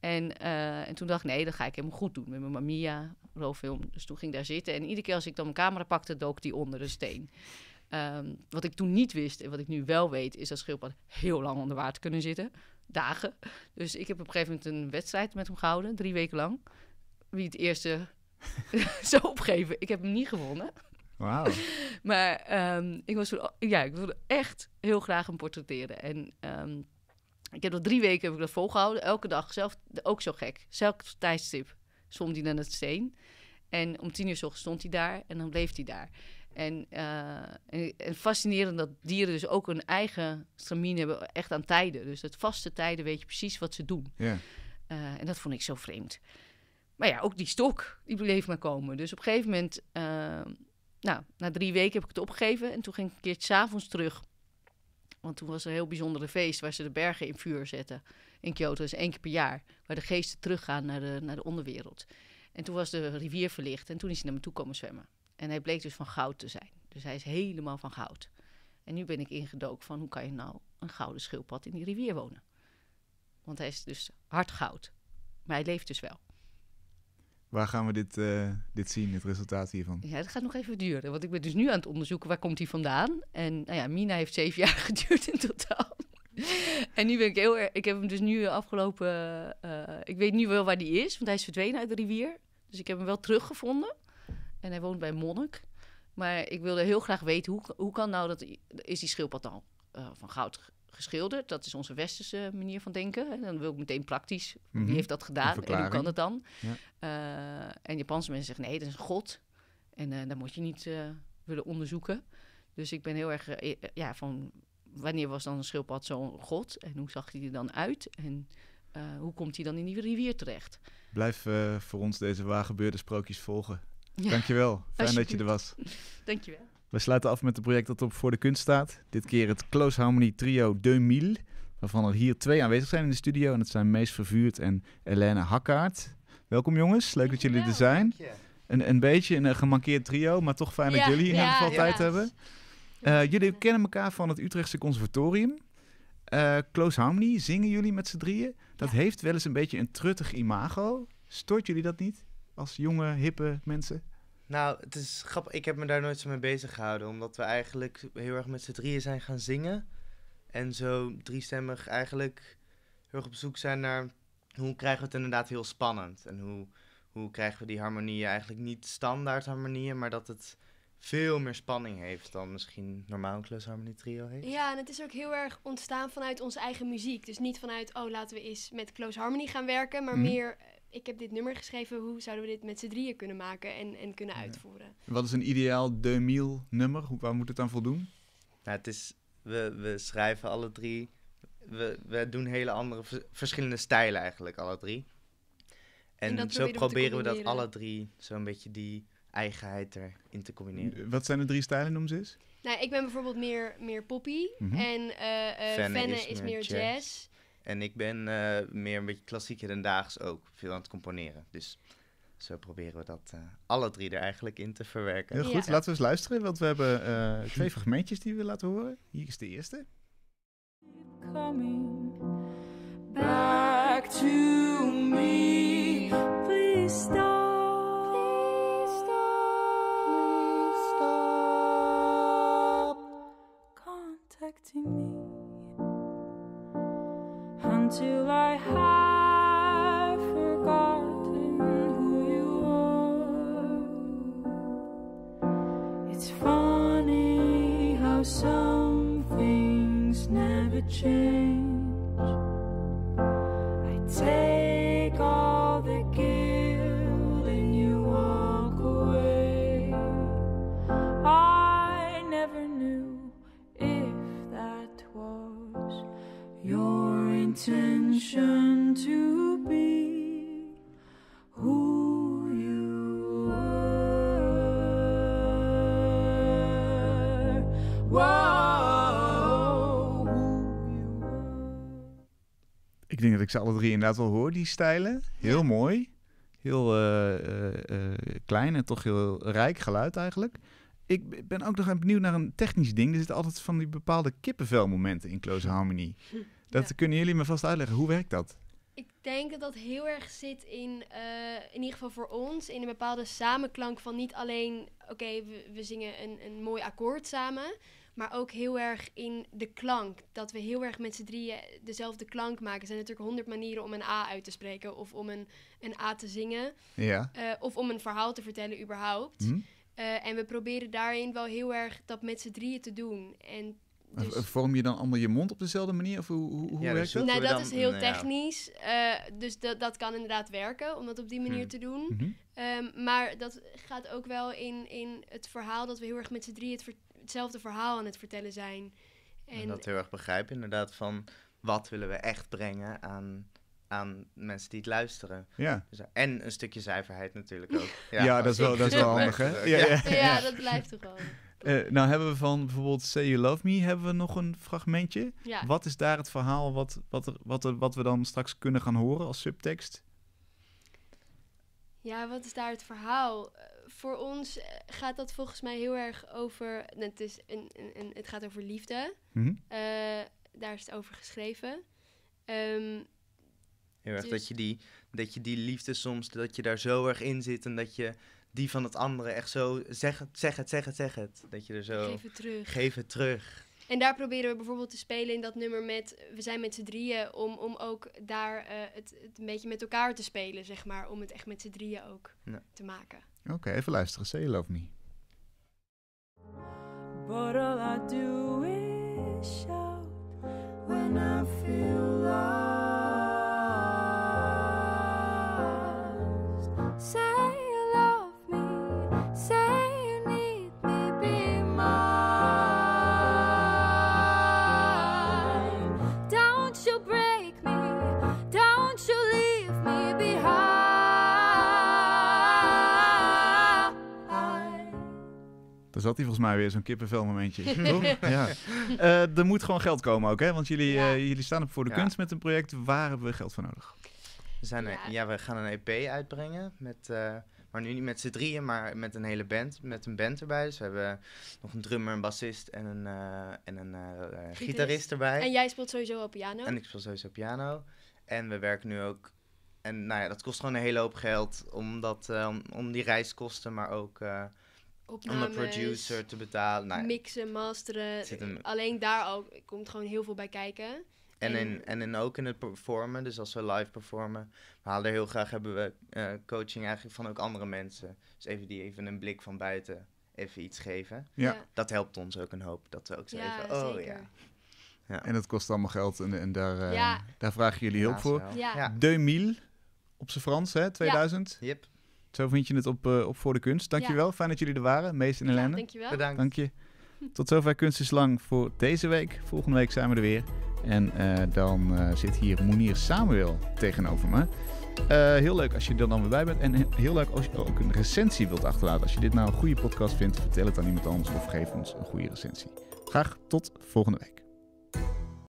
En, eh, en toen dacht ik, nee, dat ga ik helemaal goed doen. Met mijn Mamiya rolfilm. Dus toen ging ik daar zitten. En iedere keer als ik dan mijn camera pakte, dook die onder de steen. Ehm, wat ik toen niet wist en wat ik nu wel weet, is dat schildpad heel lang onder water kunnen zitten. Dagen. Dus ik heb op een gegeven moment een wedstrijd met hem gehouden, drie weken lang. Wie het eerste <laughs> <laughs> zou opgeven. Ik heb hem niet gewonnen. Wauw. <laughs> Maar ehm, ik, was, toen- ja, ik wilde echt heel graag hem portretteren. En ehm, ik heb dat drie weken heb ik dat volgehouden. Elke dag, zelf, ook zo gek. Zelfs tijdstip stond hij aan het steen. En om tien uur 's ochtends stond hij daar en dan bleef hij daar. En, eh, en, en fascinerend dat dieren dus ook een eigen stramien hebben, echt aan tijden. Dus het vaste tijden weet je precies wat ze doen. Ja. Eh, en dat vond ik zo vreemd. Maar ja, ook die stok, die bleef maar komen. Dus op een gegeven moment, eh, nou, na drie weken heb ik het opgegeven. En toen ging ik een keertje s'avonds terug. Want toen was er een heel bijzondere feest waar ze de bergen in vuur zetten. In Kyoto, dat is één keer per jaar. Waar de geesten teruggaan naar de, naar de onderwereld. En toen was de rivier verlicht en toen is hij naar me toe komen zwemmen. En hij bleek dus van goud te zijn. Dus hij is helemaal van goud. En nu ben ik ingedoken van hoe kan je nou een gouden schildpad in die rivier wonen? Want hij is dus hard goud. Maar hij leeft dus wel. Waar gaan we dit, eh, dit zien, het resultaat hiervan? Ja, dat gaat nog even duren. Want ik ben dus nu aan het onderzoeken waar komt hij vandaan. En nou ja, Mina heeft zeven <laughs> jaar geduurd in totaal. en nu ben ik heel erg... Ik heb hem dus nu afgelopen... eh, ik weet nu wel waar die is, want hij is verdwenen uit de rivier. Dus ik heb hem wel teruggevonden. En hij woont bij Monnik. Maar ik wilde heel graag weten, hoe, hoe kan nou dat... Is die schildpad dan eh, van goud geschilderd? Dat is onze westerse manier van denken. En dan wil ik meteen praktisch. Mhm. Wie heeft dat gedaan en hoe kan het dan? Ja. Eh, en Japanse mensen zeggen nee, dat is een god. En eh daar moet je niet eh, willen onderzoeken. Dus ik ben heel erg ja, van wanneer was dan een schildpad zo'n god? En hoe zag hij er dan uit? En hoe komt hij dan in die rivier terecht? Blijf voor ons deze waargebeurde sprookjes volgen. Ja, Dankjewel. <laughs> Fijn dat je er was. dankjewel. We sluiten af met een project dat op voor de kunst staat. Dit keer het Close Harmony Trio 2000. Waarvan er hier twee aanwezig zijn in de studio. En dat zijn Mees Vervuurd en Helene Hakkaert. Welkom jongens, leuk dat jullie er zijn. Een, een beetje een eh, gemankeerd trio, maar toch fijn dat Ja, jullie in ieder geval tijd hebben. Eh, jullie kennen elkaar van het Utrechtse Conservatorium. Eh, Close Harmony, zingen jullie met z'n drieën. Dat heeft wel eens een beetje een truttig imago. Stoort jullie dat niet? Als jonge, hippe mensen? Nou, het is grappig. Ik heb me daar nooit zo mee bezig gehouden. Omdat we eigenlijk heel erg met z'n drieën zijn gaan zingen. En zo driestemmig eigenlijk heel erg op zoek zijn naar... Hoe krijgen we het inderdaad heel spannend? En hoe, hoe krijgen we die harmonieën eigenlijk niet standaard harmonieën... maar dat het veel meer spanning heeft dan misschien normaal een close harmony trio heeft. Ja, en het is ook heel erg ontstaan vanuit onze eigen muziek. Dus niet vanuit, oh, laten we eens met Close Harmony gaan werken. Maar Mhm. meer, eh, ik heb dit nummer geschreven, hoe zouden we dit met z'n drieën kunnen maken en, en kunnen uitvoeren. Wat is een ideaal 2000 nummer? Hoe, waar moet het dan voldoen? Nou, het is, we, we schrijven alle drie. We, we doen hele andere, vers- verschillende stijlen eigenlijk, alle drie. En, zo proberen we dat alle drie zo'n beetje die eigenheid erin te combineren. Wat zijn de drie stijlen, noem ze eens? Nou, ik ben bijvoorbeeld meer, meer poppy. Mhm. En eh eh Fenne Fenne is is, meer meer jazz. jazz. En ik ben eh, meer een beetje klassiek hedendaags ook veel aan het componeren. Dus zo proberen we dat eh, alle drie er eigenlijk in te verwerken. Heel goed, Ja. laten we eens luisteren, want we hebben eh, twee fragmentjes die we laten horen. Hier is de eerste. coming back to me. Please stop. Please stop. Contacting me until I have forgotten who you are. It's funny how some things never change. Ik ze alle drie inderdaad wel hoor, die stijlen. Heel mooi. Heel eh, eh, eh, klein en toch heel rijk geluid eigenlijk. Ik ben ook nog benieuwd naar een technisch ding. Er zitten altijd van die bepaalde kippenvelmomenten in Close Harmony. <laughs> Dat Ja. kunnen jullie me vast uitleggen. Hoe werkt dat? Ik denk dat dat heel erg zit in, in ieder geval voor ons, in een bepaalde samenklank van niet alleen, oké, we, we zingen een, een mooi akkoord samen, maar ook heel erg in de klank. Dat we heel erg met z'n drieën dezelfde klank maken. Er zijn natuurlijk honderd manieren om een A uit te spreken of om een, een A te zingen Ja. eh, of om een verhaal te vertellen überhaupt. Hm? Eh, en we proberen daarin wel heel erg dat met z'n drieën te doen. En dus, Vorm je dan allemaal je mond op dezelfde manier? Of hoe, hoe, hoe Ja, werkt dus dat? nou, dat dan- is heel nou technisch. eh, dus dat, dat kan inderdaad werken om dat op die manier Hmm. te doen. Mhm. Ehm, maar dat gaat ook wel in, in het verhaal dat we heel erg met z'n drieën het hetzelfde verhaal aan het vertellen zijn. En, En dat heel erg begrijpen, inderdaad, van wat willen we echt brengen aan, aan mensen die het luisteren. Ja. Dus, en een stukje zuiverheid natuurlijk ook. <laughs> Ja, dat is wel, dat is wel handig, hè? <laughs> Ja, ja. ja, dat blijft toch wel. Eh, nou hebben we van bijvoorbeeld Say You Love Me hebben we nog een fragmentje. Ja. Wat is daar het verhaal wat, wat, er, wat, er, wat we dan straks kunnen gaan horen als subtekst? Ja, wat is daar het verhaal? Voor ons eh, gaat dat volgens mij heel erg over. Het, is een, een, een- het gaat over liefde. Mhm. Eh, daar is het over geschreven. Ehm, Heel erg Dus- dat, je die, dat je die liefde soms, dat je daar zo erg in zit en dat je die van het andere echt zo, zeg het, zeg het, zeg het, zeg het. Dat je er zo, geef het terug. geef het terug. En daar proberen we bijvoorbeeld te spelen in dat nummer met. We zijn met z'n drieën. Om, om ook daar eh, het, het een beetje met elkaar te spelen, zeg maar. Om het echt met z'n drieën ook Ja. te maken. Oké, even luisteren. Say You Love Me. But all I do Daar zat hij volgens mij weer, zo'n kippenvel momentje. <laughs> toch? ja. Eh, er moet gewoon geld komen ook, hè? Want jullie, Ja. eh, jullie staan op voor de Ja. kunst met een project. Waar hebben we geld voor nodig? We, zijn Ja. ja. we gaan een EP uitbrengen, met, eh, maar nu niet met z'n drieën, maar met een hele band, met een band erbij. Dus we hebben nog een drummer, een bassist en een, eh, en een gitarist erbij. En jij speelt sowieso op piano. En ik speel sowieso piano. En we werken nu ook. En nou ja, dat kost gewoon een hele hoop geld om, dat, eh, om, om die reiskosten, maar ook om de producer te betalen. Nou, ja, mixen, masteren. Alleen daar ook komt gewoon heel veel bij kijken. en, en- in, en in ook in het performen, dus als we live performen, we halen er heel graag hebben we eh, coaching eigenlijk van ook andere mensen. Dus even die even een blik van buiten even iets geven. Ja. Dat helpt ons ook een hoop. Dat we ook zo Ja, even, oh zeker. ja. En dat kost allemaal geld en, en daar, eh, Ja. daar vragen jullie hulp voor. Ja. ja. 2000 op zijn Frans, hè? 2000. Yep. Zo vind je het op, eh, op Voor de Kunst. Dankjewel, fijn dat jullie er waren. Mees en Ja, Helene. dankjewel. Bedankt. Dank je. Tot zover Kunst is Lang voor deze week. Volgende week zijn we er weer. En eh, dan eh, zit hier Monier Samuel tegenover me. Eh, heel leuk als je er dan weer bij bent. En he- heel leuk als je ook een recensie wilt achterlaten. Als je dit nou een goede podcast vindt, vertel het aan iemand anders of geef ons een goede recensie. Graag tot volgende week.